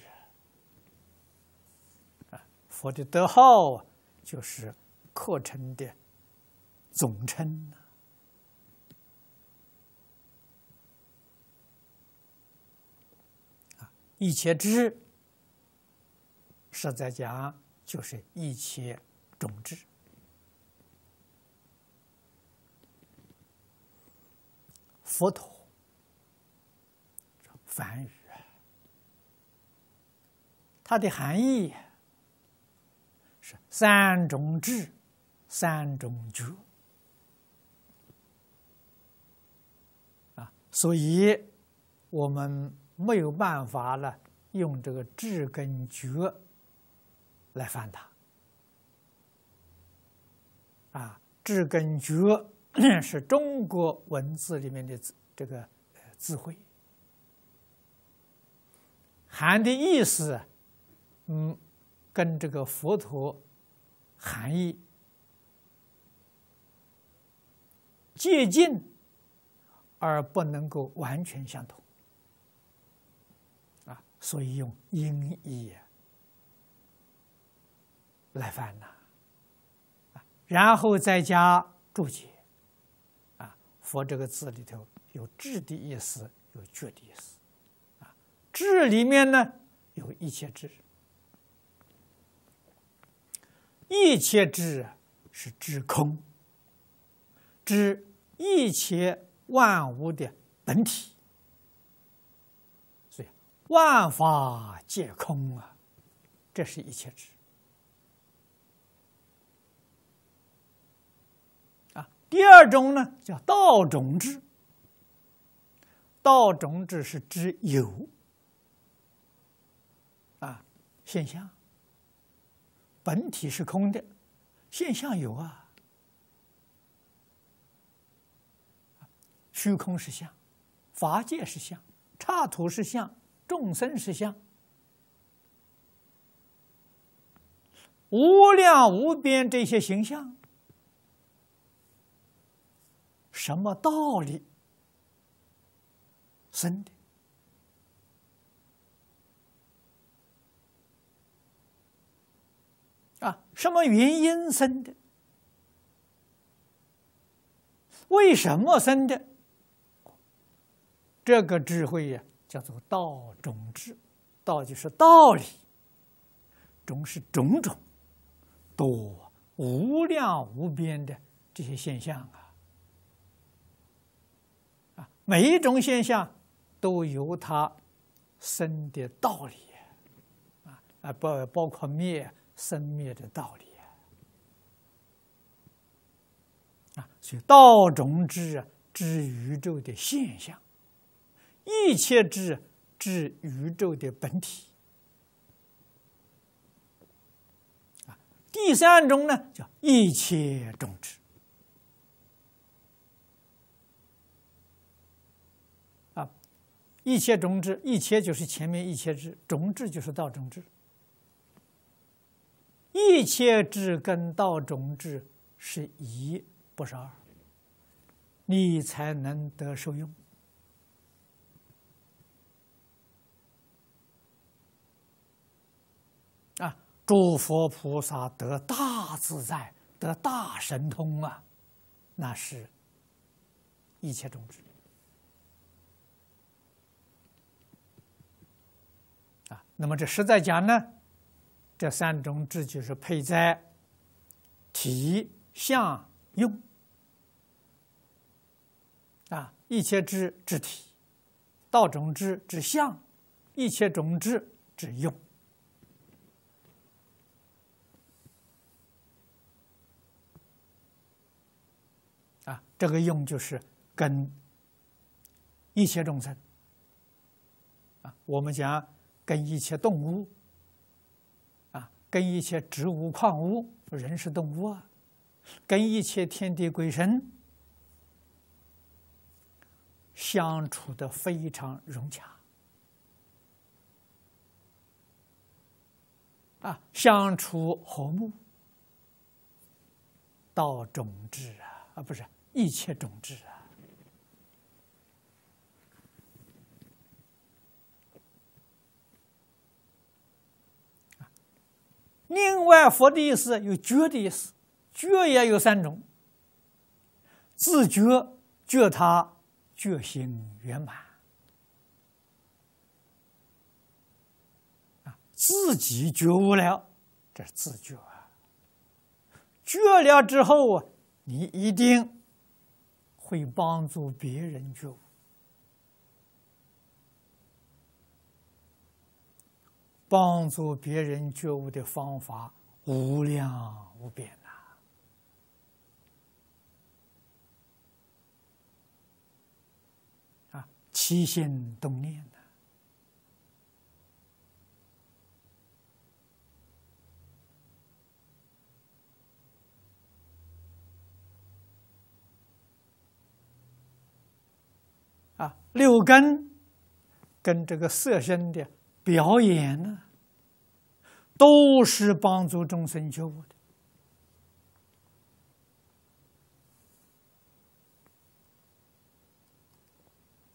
Speaker 1: 啊。佛的德号就是课程的总称一切智，实在讲就是一切种智。佛陀梵语，它的含义。是三种智，三种觉啊，所以我们没有办法了，用这个智跟觉来翻它啊。智跟觉 <clears throat> 是中国文字里面的这个智慧，含的意思，嗯。跟这个佛陀含义接近，而不能够完全相同，所以用音译来翻呐，然后再加注解。啊，佛这个字里头有智的意思，有觉的意思，啊，智里面呢有一切智，一切智是智空，知一切万物的本体，万法皆空啊，这是一切智。啊，第二种呢叫道种智。道种智是知有。啊现象，本体是空的，现象有啊，虚空是相，法界是相，刹土是相，众生是相，无量无边这些形象，什么道理？生的啊，什么原因生的？为什么生的？这个智慧呀，叫做道种智。道就是道理，种是种种多无量无边的这些现象啊啊，每一种现象。都有它生的道理啊啊，包包括灭生灭的道理啊，所以道种智啊，知宇宙的现象，一切智知宇宙的本体啊。第三种呢，叫一切种智。一切种子，一切就是前面一切智，种子就是道种子。一切智跟道种子是一，不是二，你才能得受用。啊，诸佛菩萨得大自在，得大神通啊，那是一切种智。那么这实在讲呢，这三种智就是配在体、相、用啊，一切智之体，道种智之相，一切种智之用啊，这个用就是跟一切众生。啊，我们讲。跟一切动物，啊，跟一切植物、矿物，人是动物啊，跟一切天地鬼神。相处的非常融洽，啊，相处和睦，道种智啊，啊，不是一切种子啊。另外，佛的意思有觉的意思，觉也有三种：自觉、觉他、觉心圆满。啊，自己觉悟了，这是自觉啊。觉了之后啊，你一定会帮助别人觉悟。帮助别人觉悟的方法无量无边呐！啊，起心动念呐！啊，六根跟这个色身的。表演呢，都是帮助众生觉悟的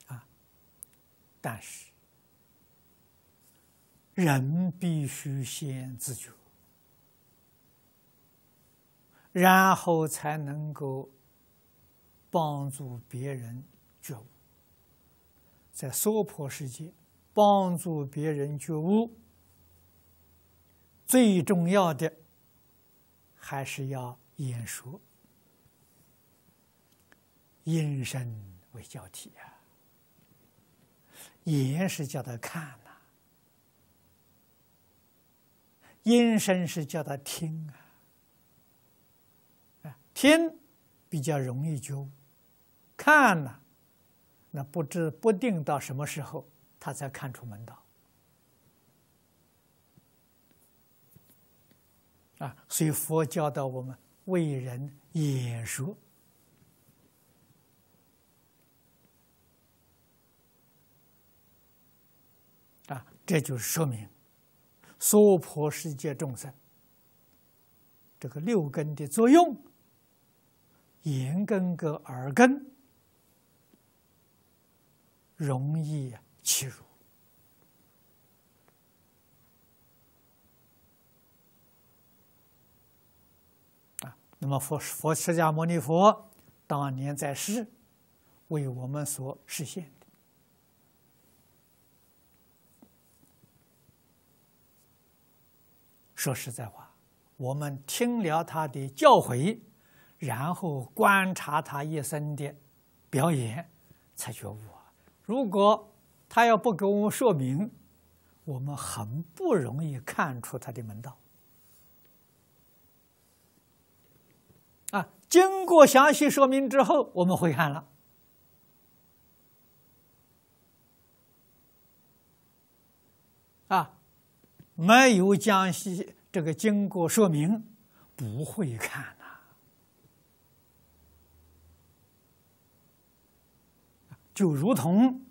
Speaker 1: 啊！但是人必须先自觉，然后才能够帮助别人觉悟。在娑婆世界帮助别人觉悟，最重要的还是要演说，音声为交替呀。言是叫他看呐，音声是叫他听啊。听比较容易觉悟，看呐。那不知不定到什么时候，他才看出门道啊！所以佛教导我们为人演说啊，这就是说明娑婆世界众生这个六根的作用，眼根跟耳根。容易欺辱啊！那么佛佛释迦牟尼佛当年在世，为我们所实现的。说实在话，我们听了他的教诲，然后观察他一生的表演，才觉悟。如果他要不给我们说明，我们很不容易看出他的门道。啊，经过详细说明之后，我们会看了。啊，没有详细这个经过说明，不会看。就如同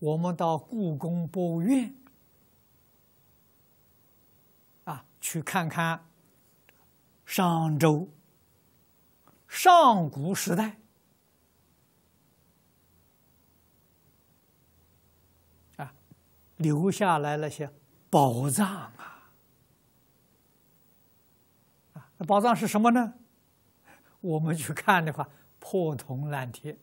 Speaker 1: 我们到故宫博物院啊，去看看商周、上古时代啊留下来那些宝藏啊，啊，那宝藏是什么呢？我们去看的话，破铜烂铁。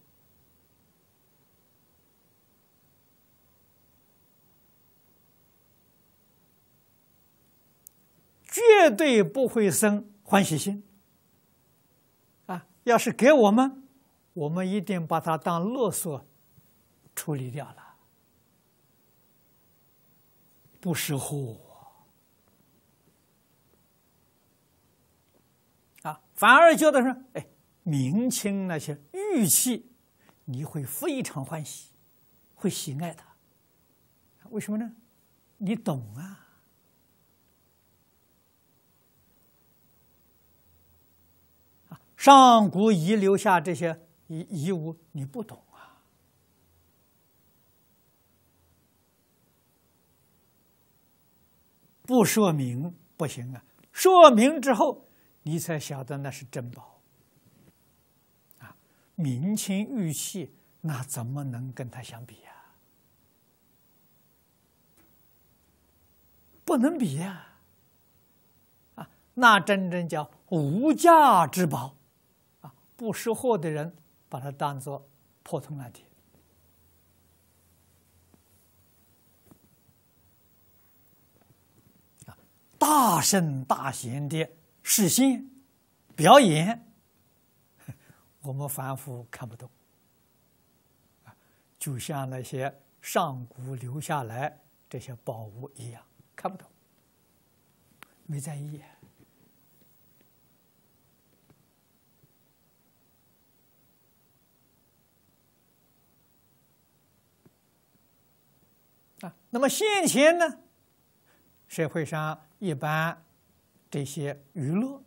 Speaker 1: 绝对不会生欢喜心啊！要是给我们，我们一定把它当勒索处理掉了，不识货啊！反而觉得说，哎，明清那些玉器，你会非常欢喜，会喜爱它。为什么呢？你懂啊。上古遗留下这些遗遗物，你不懂啊？不说明不行啊！说明之后，你才晓得那是珍宝啊！明清玉器，那怎么能跟它相比呀？不能比呀！啊，那真正叫无价之宝。不识货的人把它当做破铜烂铁啊！大圣大贤的视线表演，我们凡夫看不懂，就像那些上古留下来这些宝物一样，看不懂，没在意。那么现前呢？社会上一般这些娱乐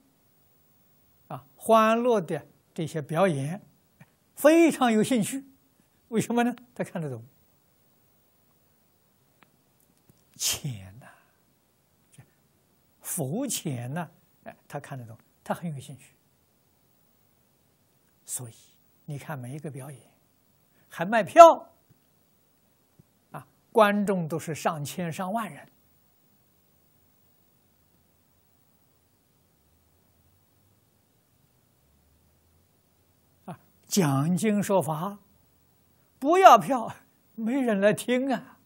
Speaker 1: 啊、欢乐的这些表演，非常有兴趣。为什么呢？他看得懂，浅呐，浮浅呐，哎，他看得懂，他很有兴趣。所以你看每一个表演，还卖票。观众都是上千上万人啊！讲经说法，不要票，没人来听啊。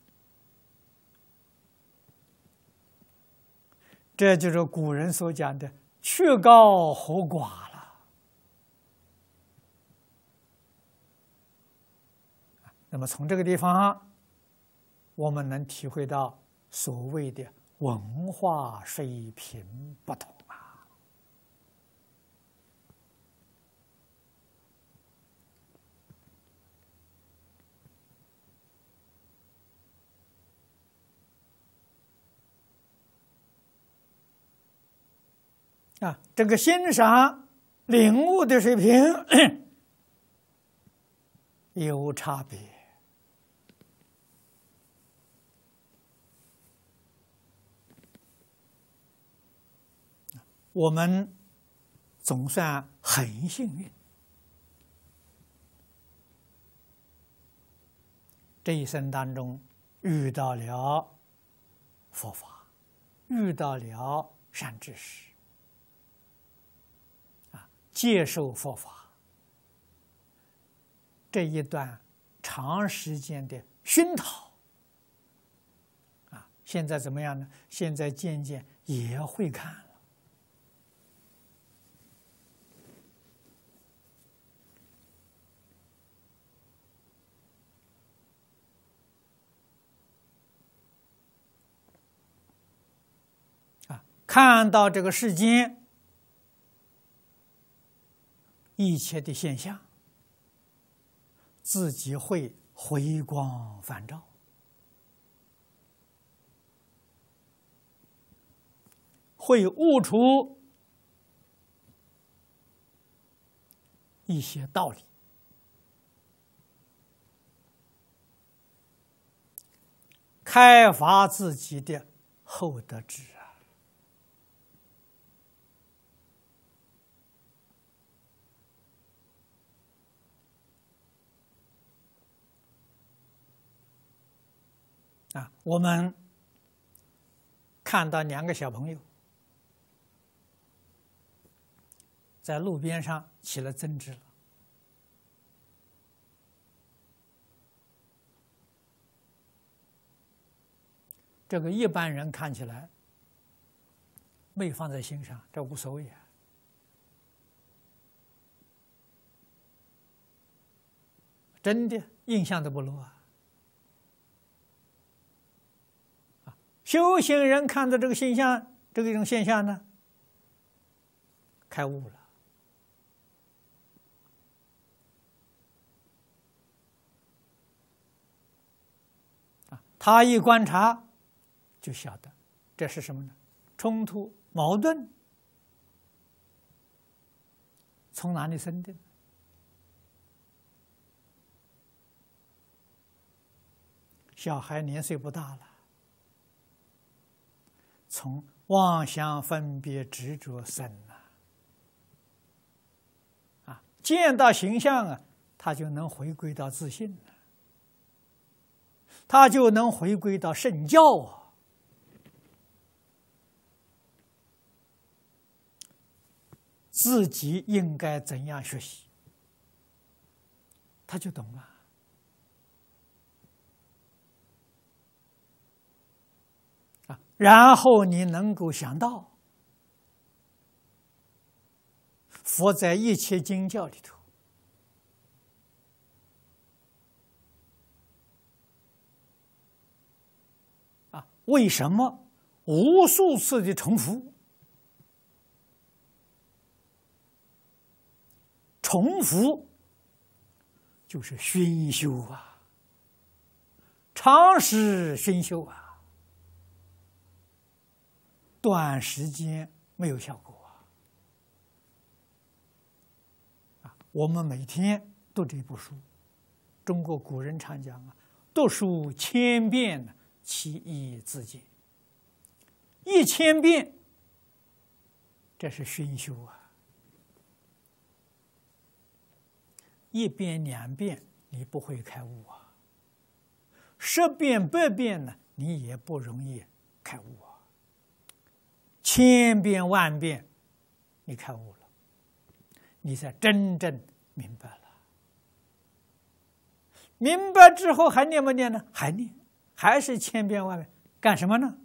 Speaker 1: 这就是古人所讲的“曲高和寡”了。那么从这个地方，啊我们能体会到所谓的文化水平不同。啊，啊这个欣赏、领悟的水平 <coughs> 有差别。我们总算很幸运，这一生当中遇到了佛法，遇到了善知识。啊接受佛法这一段长时间的熏陶啊，现在怎么样呢？现在渐渐也会看了啊，看到这个世间。一切的现象，自己会回光返照，会悟出一些道理，开发自己的厚德智。啊，我们看到两个小朋友在路边上起了争执了。这个一般人看起来没放在心上，这无所谓啊，真的印象都不落啊。修行人看到这个现象，这个一种现象呢，开悟了啊！他一观察，就晓得这是什么呢？冲突、矛盾从哪里生的？小孩年岁不大了。从妄想分别执着生啊，啊，见到形象啊，他就能回归到自信了，他就能回归到圣教啊，自己应该怎样学习，他就懂了。然后你能够想到，佛在一切经教里头啊，为什么无数次的重复？重复就是熏修啊，长时熏修啊。短时间没有效果啊！我们每天读这部书，中国古人常讲啊，“读书千遍，其义自见”。一千遍，这是熏修啊！一遍两遍，你不会开悟啊；十遍百遍呢，你也不容易开悟啊。千遍万遍，你开悟了，你才真正明白了。明白之后还念不念呢？还念，还是千变万变，干什么呢？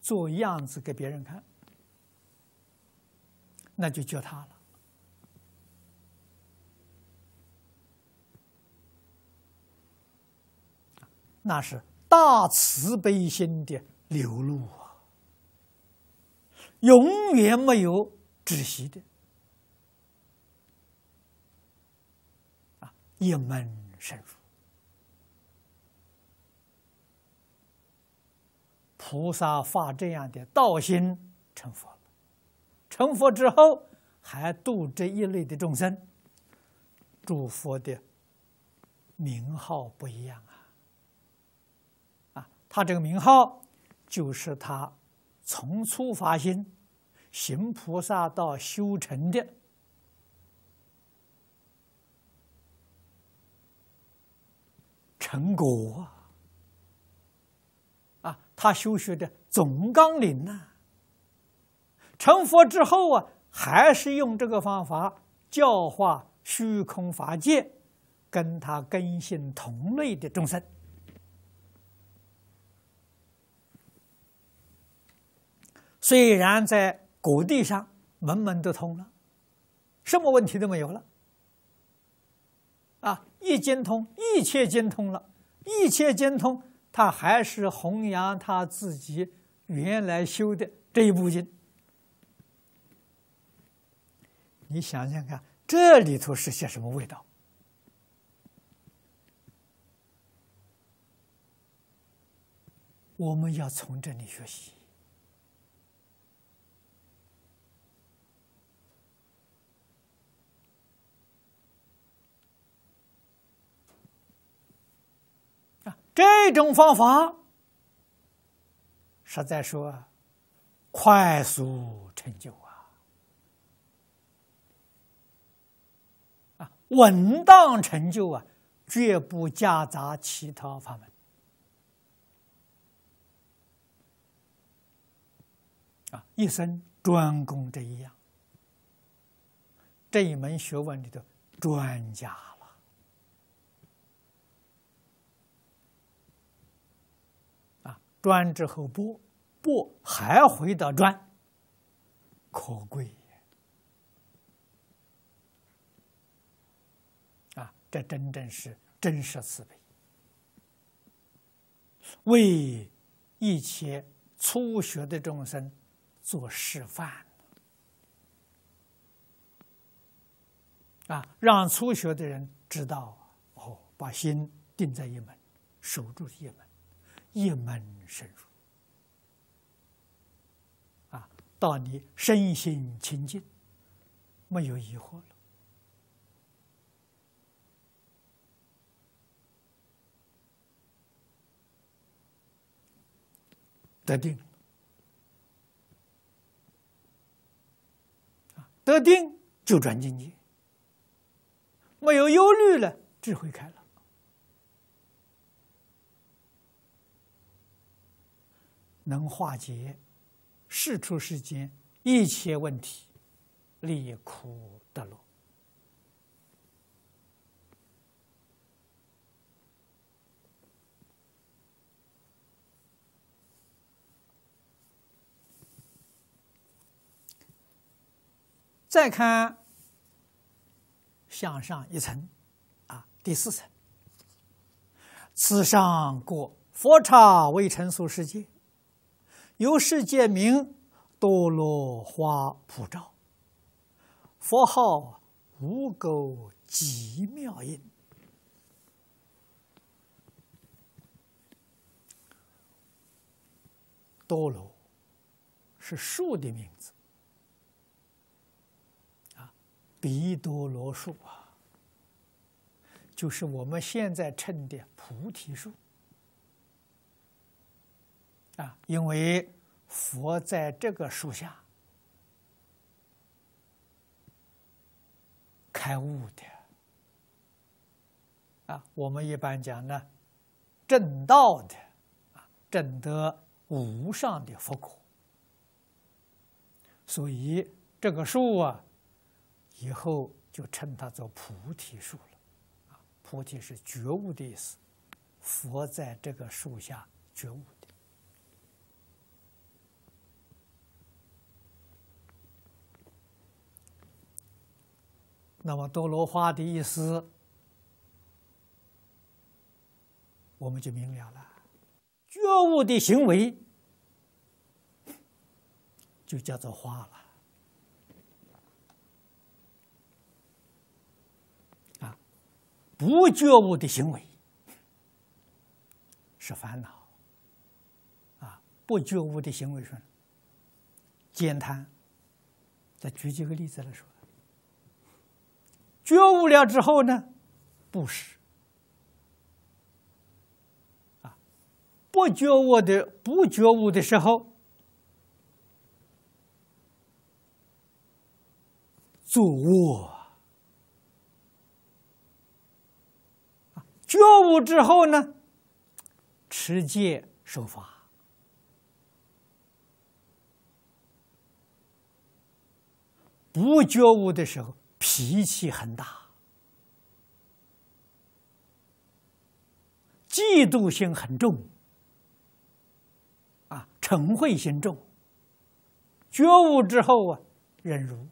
Speaker 1: 做样子给别人看，那就叫他了。那是大慈悲心的流露，永远没有止息的啊，一门深入。菩萨发这样的道心成佛了，成佛之后还度这一类的众生，诸佛的名号不一样啊！啊，他这个名号就是他从初发心行菩萨道修成的成果啊！啊他修学的总纲领呢？成佛之后啊，还是用这个方法教化虚空法界，跟他根性同类的众生。虽然在果地上门门都通了，什么问题都没有了，啊，一精通，一切精通了，一切精通。他还是弘扬他自己原来修的这一部经，你想想看，这里头是些什么味道？我们要从这里学习。这种方法，实在说，快速成就啊，啊，稳当成就啊，绝不夹杂其他法门，啊，一生专攻这一样，这一门学问里的专家。专之后播，播还回到专，可贵啊！这真正是真实慈悲，为一切初学的众生做示范啊！让初学的人知道哦，把心定在一门，守住一门。一门深入。啊，到你身心清净，没有疑惑了，得定，得定就转境界，没有忧虑了，智慧开了。能化解世出世间一切问题，离苦得乐。再看向上一层，啊，第四层，此上过佛刹未成熟世界。由世界名多罗花普照，佛号无垢极妙音。多罗是树的名字啊，比多罗树啊，就是我们现在称的菩提树。啊，因为佛在这个树下开悟的，啊，我们一般讲呢，正道的，啊，正得无上的佛果，所以这个树啊，以后就称它做菩提树了，啊，菩提是觉悟的意思，佛在这个树下觉悟的。那么多罗花的意思，我们就明了了。觉悟的行为，就叫做花了。啊，不觉悟的行为是烦恼。啊，不觉悟的行为是简单。再举几个例子来说。觉悟了之后呢，布施啊，不觉悟的不觉悟的时候，作卧，觉悟之后呢，持戒守法，不觉悟的时候。脾气很大，嫉妒心很重，啊，嗔恚心重。觉悟之后啊，忍辱，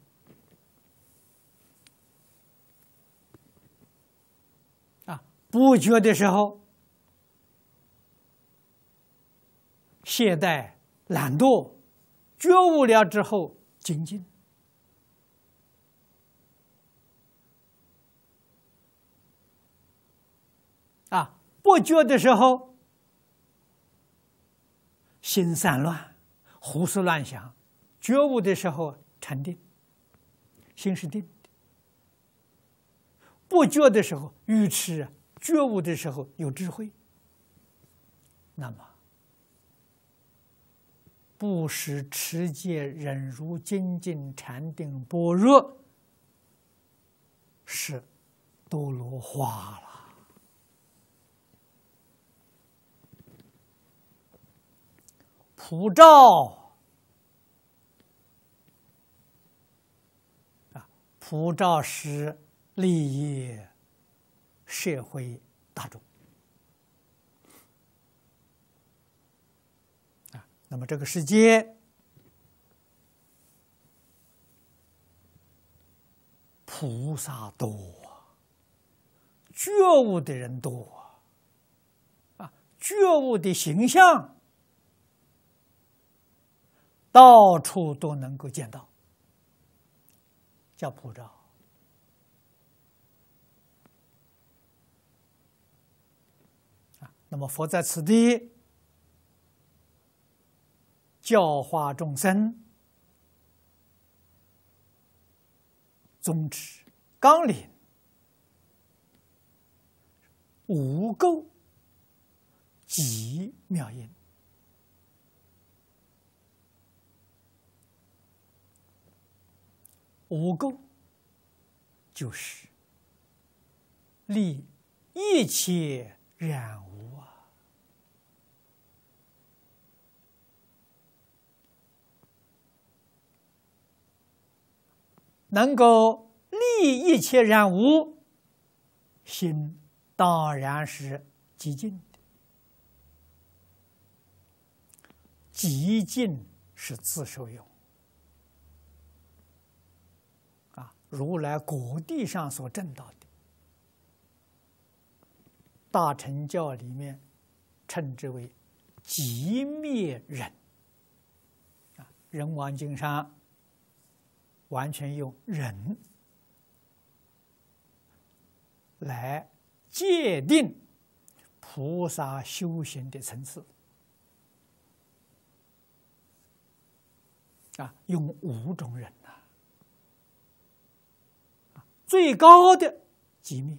Speaker 1: 啊，不觉的时候，懈怠懒惰，觉悟了之后，精进。不觉的时候，心散乱，胡思乱想；觉悟的时候，禅定，心是定的。不觉的时候愚痴，觉悟的时候有智慧。那么，不识持戒、忍辱、精进、禅定、般若，是多罗花了。普照啊，普照是利益社会大众啊。那么这个世界菩萨多，觉悟的人多啊，觉悟的形象。到处都能够见到，叫普照啊。那么佛在此地教化众生，宗旨纲领无垢极妙音。无垢就是立一切染污啊，能够立一切染污，心当然是极静的，极静是自受用。如来果地上所证到的。大乘教里面，称之为寂灭忍。啊，《人王经》上完全用忍来界定菩萨修行的层次。啊，用五种忍。最高的机密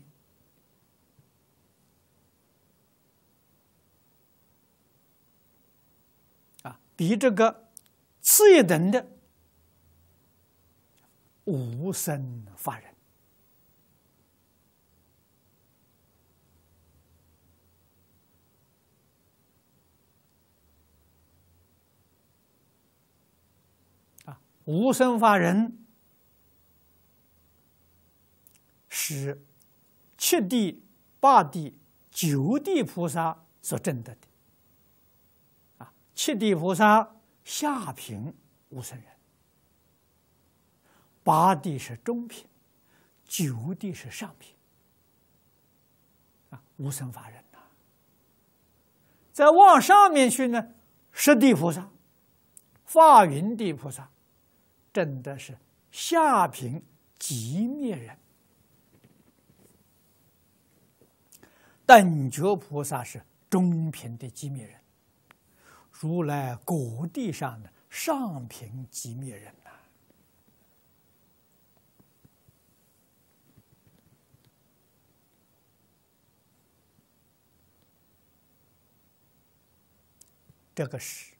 Speaker 1: 啊，比这个次一等的无生法人啊，无生法人。是七地八地、九地菩萨所证得的。啊，七地菩萨下品无生人，八地是中品，九地是上品。啊，无生法人呐。再往上面去呢，十地菩萨、法云地菩萨，证的是下品寂灭人。等觉菩萨是中品的极灭人，如来果地上的上品极灭人呐。这个是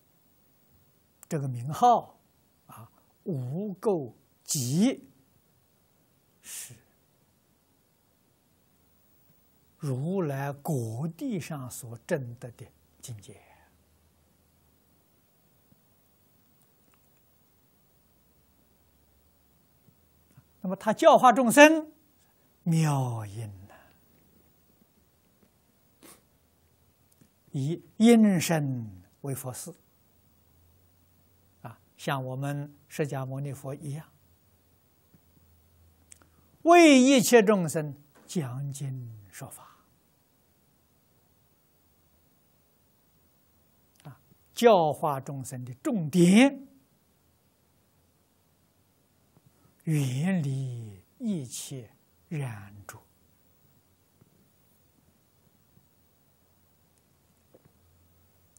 Speaker 1: 这个名号啊，无垢极是。如来果地上所证得的境界，那么他教化众生，妙音呐，以音声为佛事，啊，像我们释迦牟尼佛一样，为一切众生讲经。说法啊。教化众生的重点，远离一切染着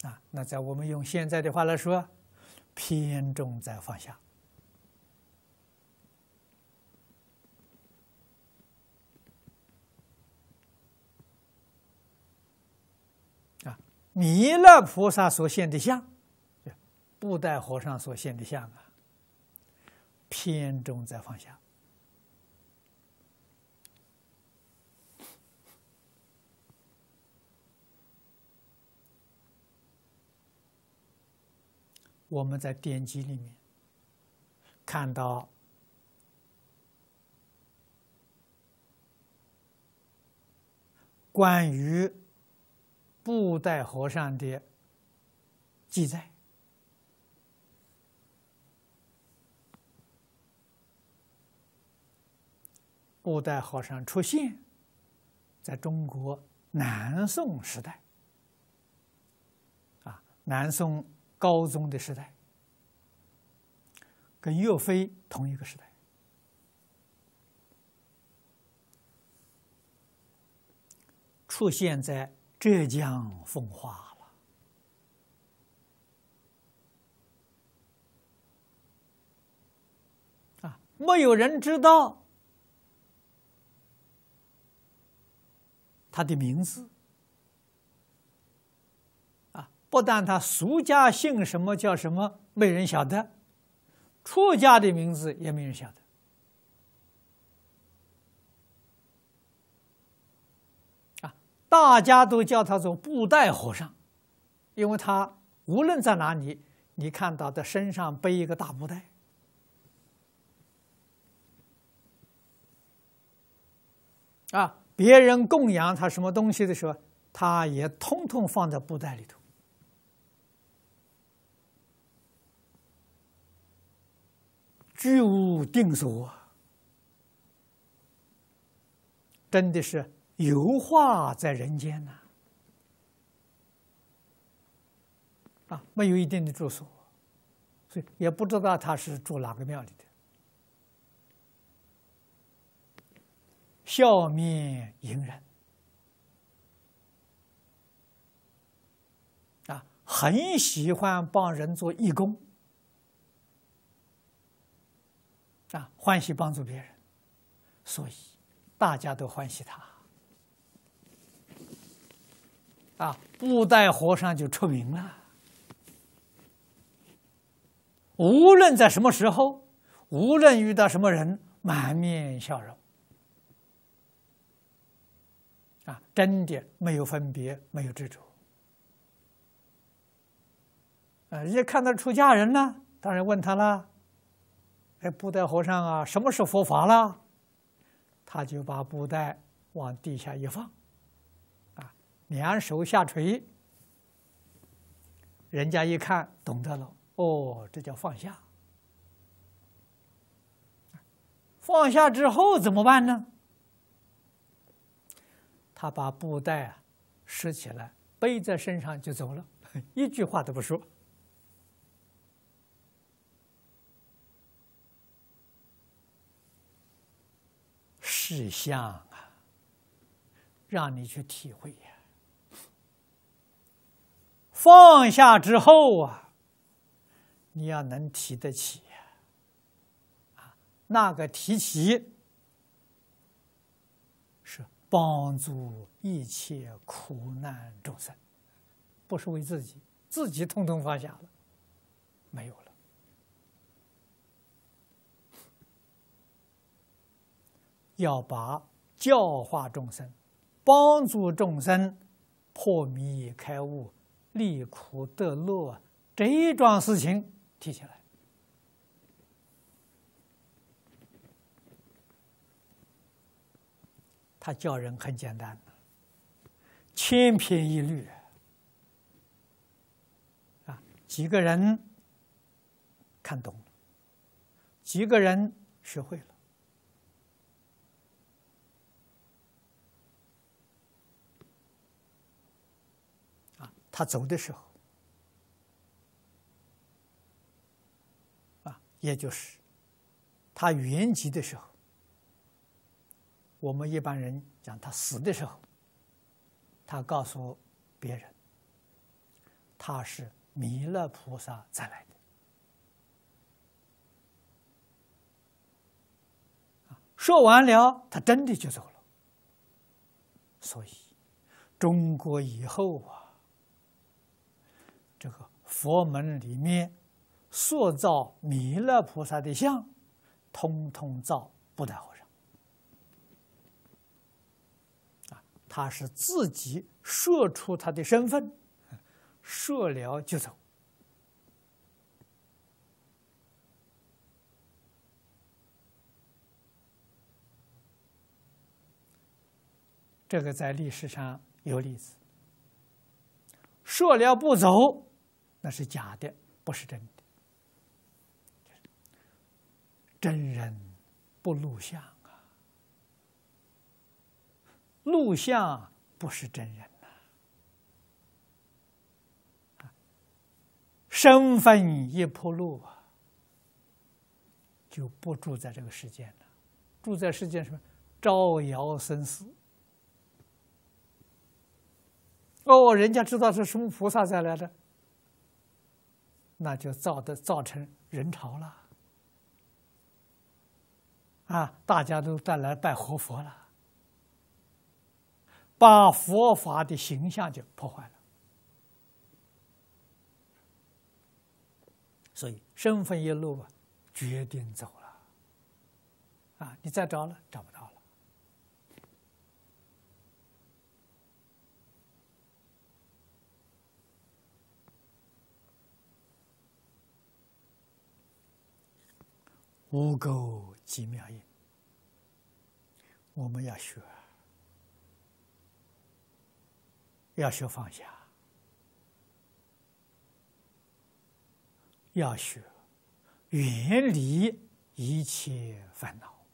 Speaker 1: 啊！那在我们用现在的话来说，偏重在放下啊！弥勒菩萨所现的相，布袋和尚所现的相啊，偏重在放下。我们在典籍里面看到关于。布袋和尚的记载，布袋和尚出现在中国南宋时代，啊，南宋高宗的时代，跟岳飞同一个时代，出现在。浙江风化了啊！没有人知道他的名字啊！不但他俗家姓什么叫什么，没人晓得；出家的名字也没人晓得。大家都叫他做布袋和尚，因为他无论在哪里，你看到他身上背一个大布袋，啊，别人供养他什么东西的时候，他也通通放在布袋里头，居无定所，真的是。油画在人间呐，啊，没有一定的住所，所以也不知道他是住哪个庙里的。笑面迎人，啊，很喜欢帮人做义工，啊，欢喜帮助别人，所以大家都欢喜他。啊，布袋和尚就出名了。无论在什么时候，无论遇到什么人，满面笑容。啊，真的没有分别，没有执着。啊，人家看到出家人了，当然问他了：“哎，布袋和尚啊，什么是佛法啦？”他就把布袋往地下一放。两手下垂，人家一看懂得了，哦，这叫放下。放下之后怎么办呢？他把布袋啊拾起来，背在身上就走了，<laughs> 一句话都不说。事相啊，让你去体会。放下之后啊，你要能提得起。啊，那个提起是帮助一切苦难众生，不是为自己，自己通通放下了，没有了。要把教化众生、帮助众生破迷开悟、利苦得乐这一桩事情提起来，他教人很简单，千篇一律啊，几个人看懂了，几个人学会了。他走的时候，啊，也就是他圆寂的时候，我们一般人讲他死的时候，他告诉别人，他是弥勒菩萨再来的。说完了，他真的就走了。所以，中国以后啊。佛门里面塑造弥勒菩萨的像，通通造不带和尚啊，他是自己说出他的身份，说了就走。这个在历史上有例子，说了不走。那是假的，不是真的。真人不录像啊，录像不是真人呐。身份一破路啊，就不住在这个世间了，住在世间什么？招摇生死。哦，人家知道是什么菩萨再来的。那就造的造成人潮了，啊，大家都带来拜活佛了，把佛法的形象就破坏了。所以身份一路啊，决定走了，啊，你再找了找不到。无垢极妙音，我们要学，要学放下，要学远离一切烦恼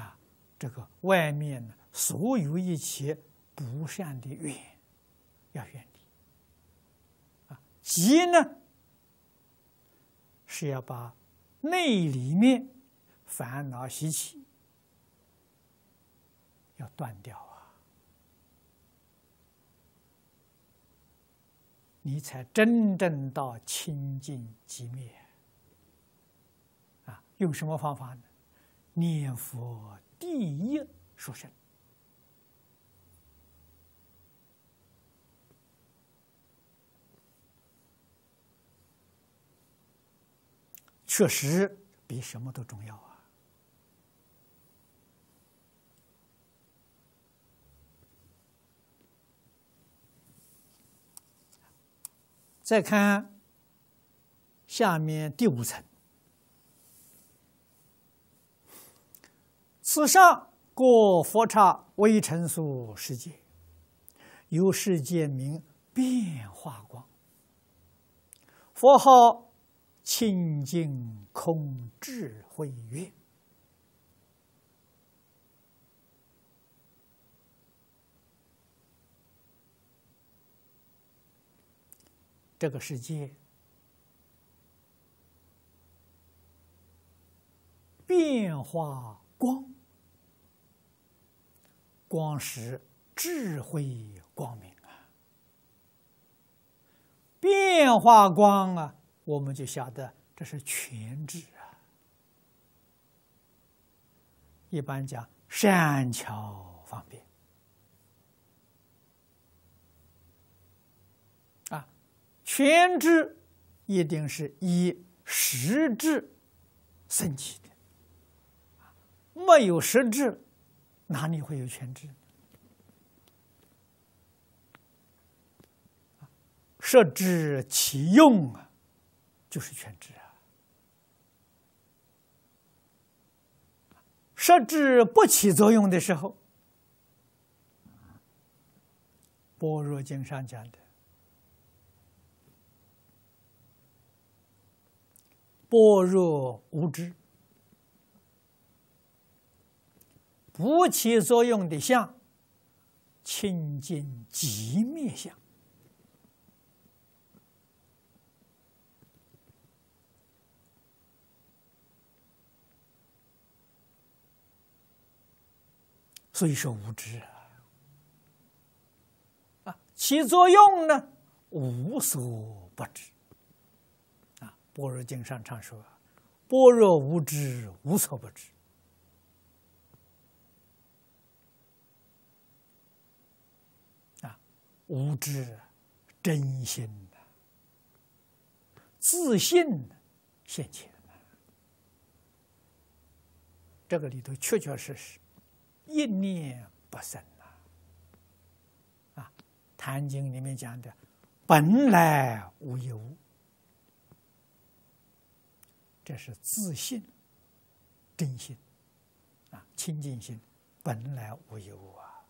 Speaker 1: 啊！这个外面呢，所有一切不善的缘，要远离啊！急呢？是要把内里面烦恼习气要断掉啊，你才真正到清净寂灭啊！用什么方法呢？念佛第一殊胜。确实比什么都重要啊！再看下面第五层，此上过佛刹微尘数世界，由世界名变化光，佛号清净空智慧月。这个世界变化光，光是智慧光明啊！变化光啊，我们就晓得这是全智啊。一般讲善巧方便啊。全智一定是以实质升起的，没有实质，哪里会有全智？设置其用啊，就是全知啊。设置不起作用的时候，般若经上讲的。般若无知，不起作用的相，清净即灭相。所以说无知啊，啊，起作用呢，无所不知啊。般若经上常说：“般若无知，无所不知。”啊，无知，真心的，自信的现前这个里头确确实实一念不生呐。啊，《坛经》里面讲的，本来无一物。这是自信、真心啊，清净心本来无一物啊。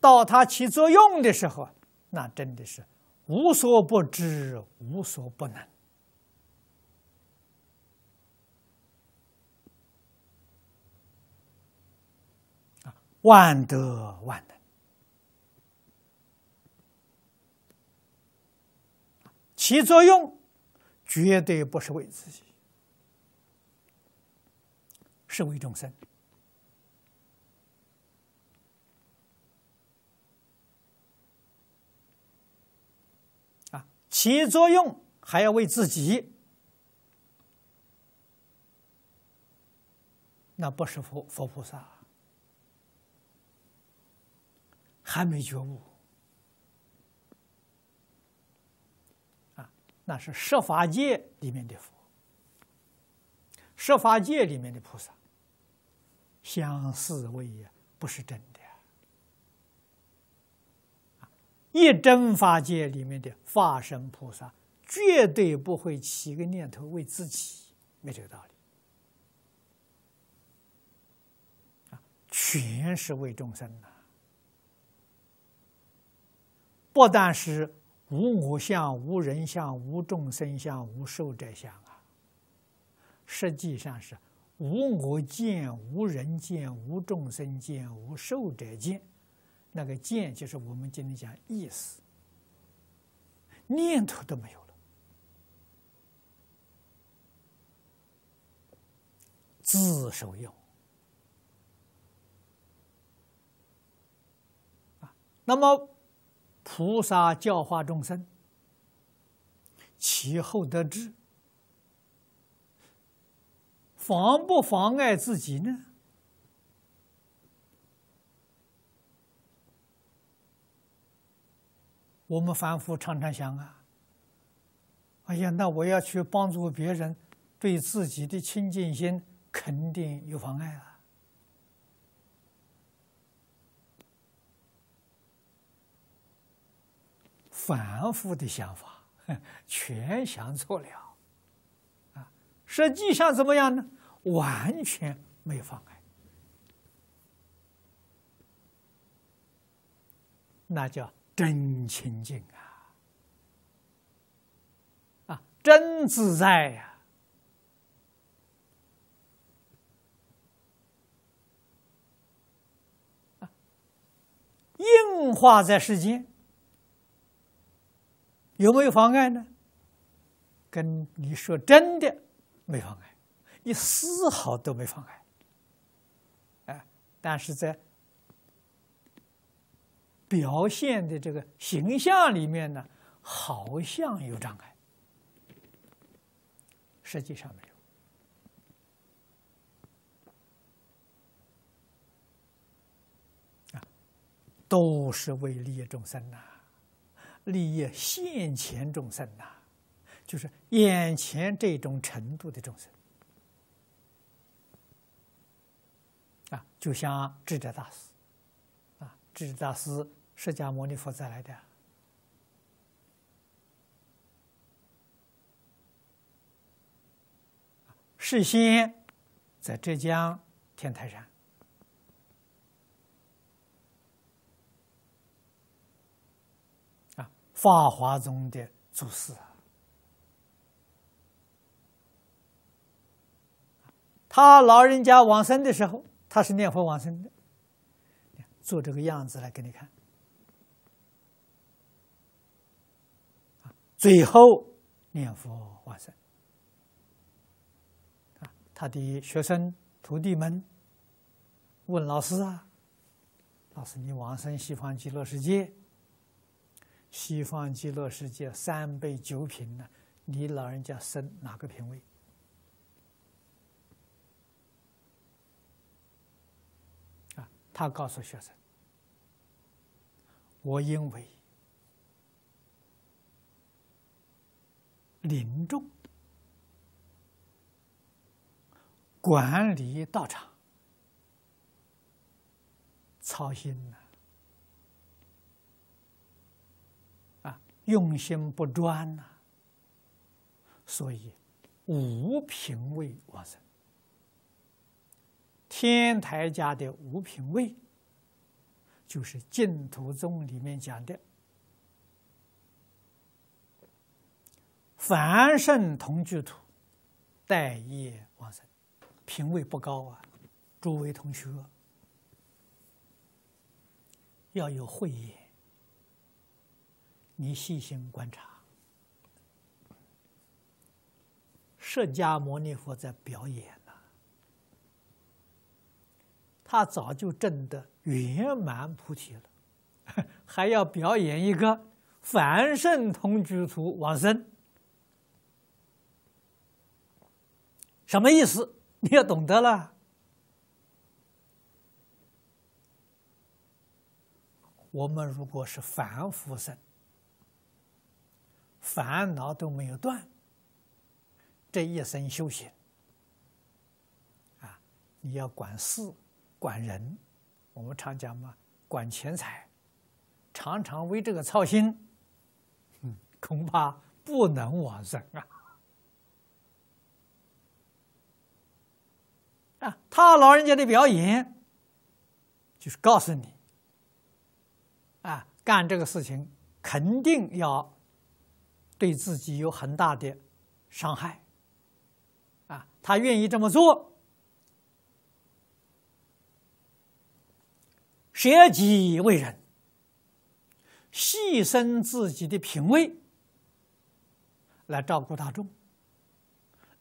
Speaker 1: 到它起作用的时候，那真的是无所不知、无所不能万德万能。起作用绝对不是为自己，是为众生啊！起作用还要为自己，那不是佛佛菩萨，还没觉悟。啊那是十法界里面的佛，十法界里面的菩萨，相似为也不是真的。啊一真法界里面的法身菩萨，绝对不会起个念头为自己，没这个道理。啊，全是为众生呐，不但是。无我相、无人相、无众生相、无寿者相啊！实际上是无我见、无人见、无众生见、无寿者见。那个见就是我们今天讲意思，念头都没有了，自受用。那么。菩萨教化众生，其后得知，妨不妨碍自己呢？我们凡夫常常想啊，哎呀，那我要去帮助别人，对自己的清净心肯定有妨碍啊。反复的想法，<laughs> 全想错了，啊！实际上怎么样呢？完全没有妨碍，那叫真清净啊！啊，真自在呀！啊，硬化在世间，有没有妨碍呢？跟你说真的，没妨碍。一丝毫都没妨碍，哎，但是在表现的这个形象里面呢，好像有障碍，实际上没有，啊，都是为利益众生呐，利益现前众生呐，就是眼前这种程度的众生。啊，就像智者大师，啊，智者大师释迦牟尼佛再来的，事先在浙江天台山，啊，法华宗的祖师啊，他老人家往生的时候。他是念佛往生的，做这个样子来给你看。最后念佛往生。啊，他的学生徒弟们问老师啊：“老师，你往生西方极乐世界，西方极乐世界三杯九品呢？你老人家生哪个品位？”啊他告诉学生：“我因为临终管理道场，操心呐，啊，用心不专呐，所以无品位往生。”天台家的五品位，就是净土宗里面讲的凡圣同居土，待业往生，品位不高啊！诸位同学要有慧眼，你细心观察，释迦牟尼佛在表演。他早就证得圆满菩提了，<laughs> 还要表演一个凡圣同居土往生，什么意思？你要懂得了。我们如果是凡夫生，烦恼都没有断，这一生修行啊，你要管事。管人，我们常讲嘛，管钱财，常常为这个操心，嗯，恐怕不能往生啊！啊，他老人家的表演，就是告诉你，啊，干这个事情肯定要对自己有很大的伤害，啊，他愿意这么做。舍己为人，牺牲自己的品位，来照顾大众，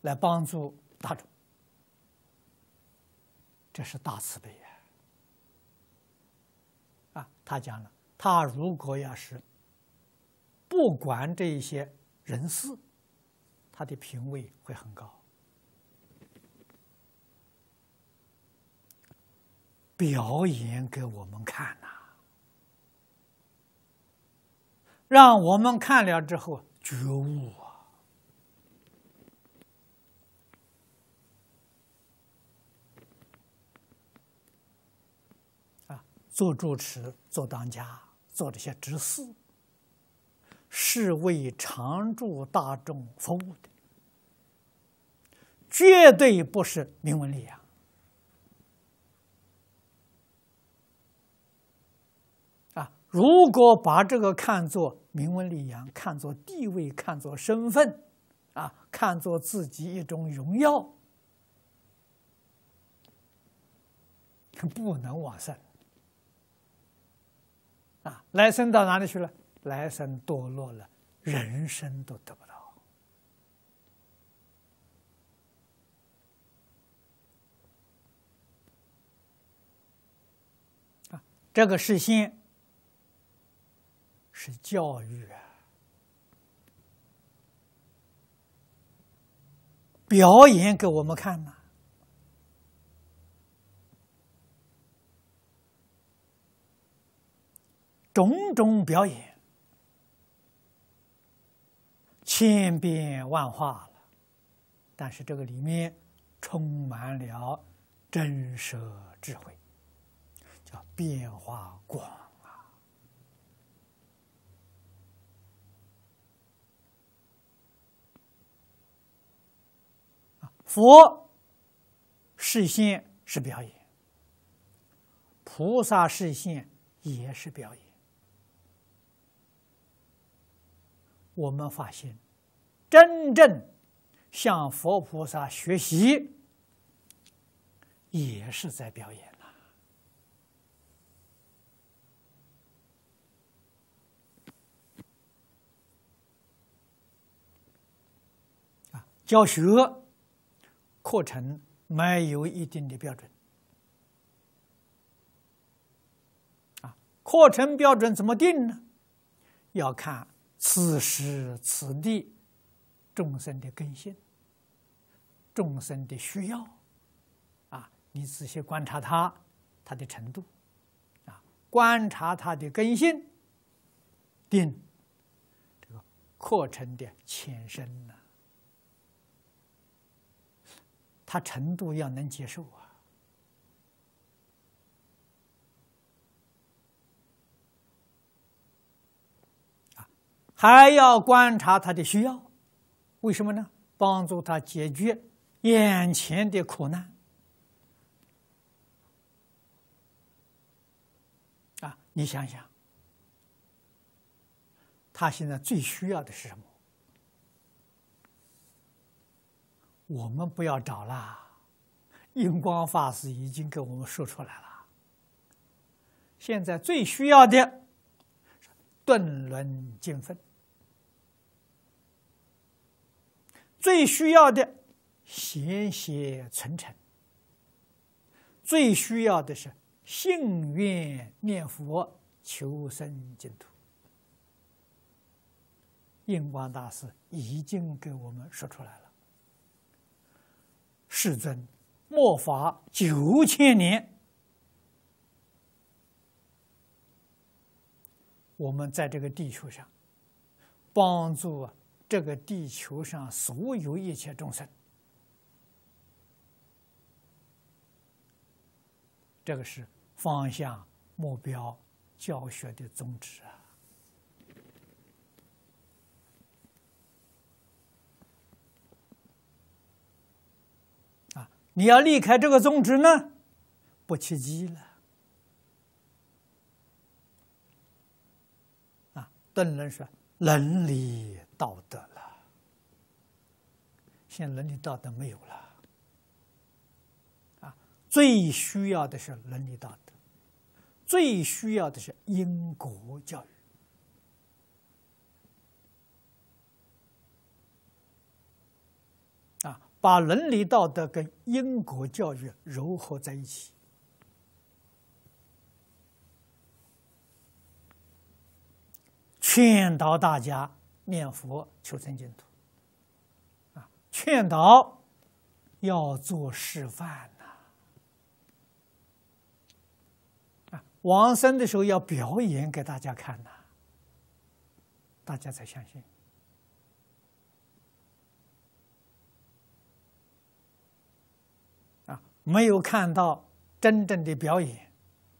Speaker 1: 来帮助大众，这是大慈悲呀！啊，他讲了，他如果要是不管这一些人事，他的品位会很高。表演给我们看呐，让我们看了之后觉悟啊！啊，做主持、做当家、做这些执事，是为常住大众服务的，绝对不是名闻利养。啊，如果把这个看作名闻利养，看作地位，看作身份，啊，看作自己一种荣耀，不能往生。啊，来生到哪里去了？来生堕落了，人生都得不到。啊，这个事先是教育啊，表演给我们看嘛。种种表演，千变万化了，但是这个里面充满了真实智慧，叫变化广啊！佛视线是表演，菩萨视线也是表演。我们发现，真正向佛菩萨学习，也是在表演呐。啊，教学课程没有一定的标准。啊，课程标准怎么定呢？要看。此时此地，众生的根性，众生的需要，啊，你仔细观察他，他的程度，啊，观察他的根性，定这个课程的浅深呢，他程度要能接受啊。还要观察他的需要，为什么呢？帮助他解决眼前的苦难。啊，你想想，他现在最需要的是什么？我们不要找了，印光法师已经给我们说出来了。现在最需要的顿轮精分。最需要的贤贤存诚，最需要的是信愿念佛求生净土。印光大师已经给我们说出来了：世尊末法九千年，我们在这个地球上帮助。这个地球上所有一切众生，这个是方向、目标、教学的宗旨啊！你要离开这个宗旨呢，不切机了。啊，邓人说伦理。道德了，现在伦理道德没有了，啊，最需要的是伦理道德，最需要的是因果教育，啊，把伦理道德跟因果教育糅合在一起，劝导大家。念佛求生净土，啊，劝导要做示范呐，啊，往生的时候要表演给大家看呐，大家才相信。啊，没有看到真正的表演，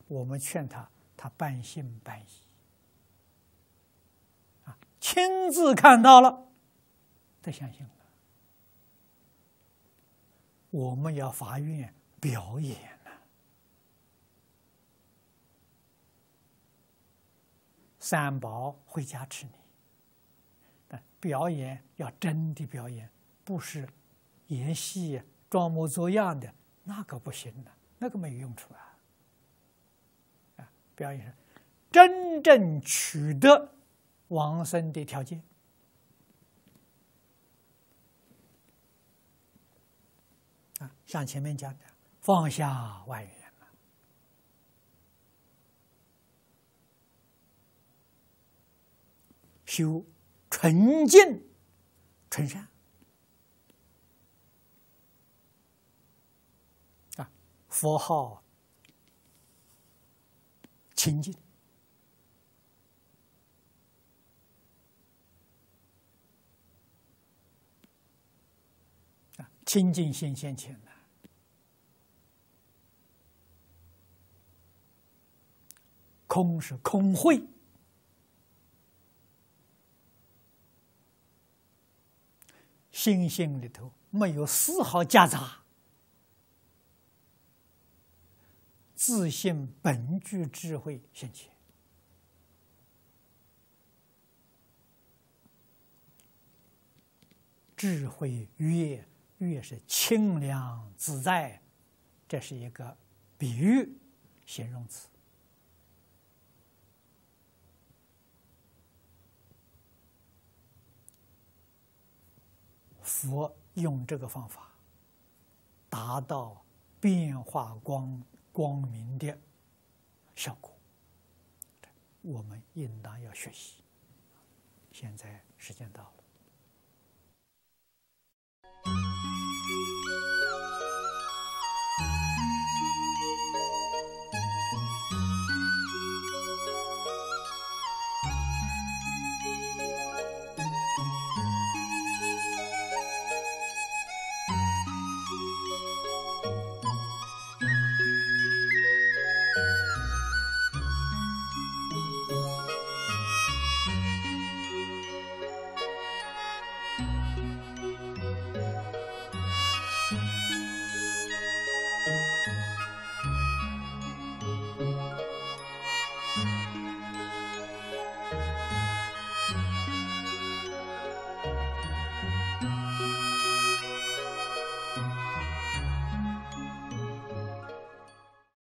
Speaker 1: 我们劝他，他半信半疑。亲自看到了，他相信了。我们要发愿表演呢，三宝会加持你。表演要真的表演，不是演戏装模作样的，那个不行的，那个没有用处啊。啊，表演是真正取得往生的条件。啊。像前面讲的，放下万缘，修纯净纯善。啊，佛号清净啊，清净心现前的。空是空慧，心性里头没有丝毫夹杂，自信本具智慧现前，智慧越越是清凉自在，这是一个比喻形容词。佛用这个方法达到变化光光明的效果，我们应当要学习。现在时间到了。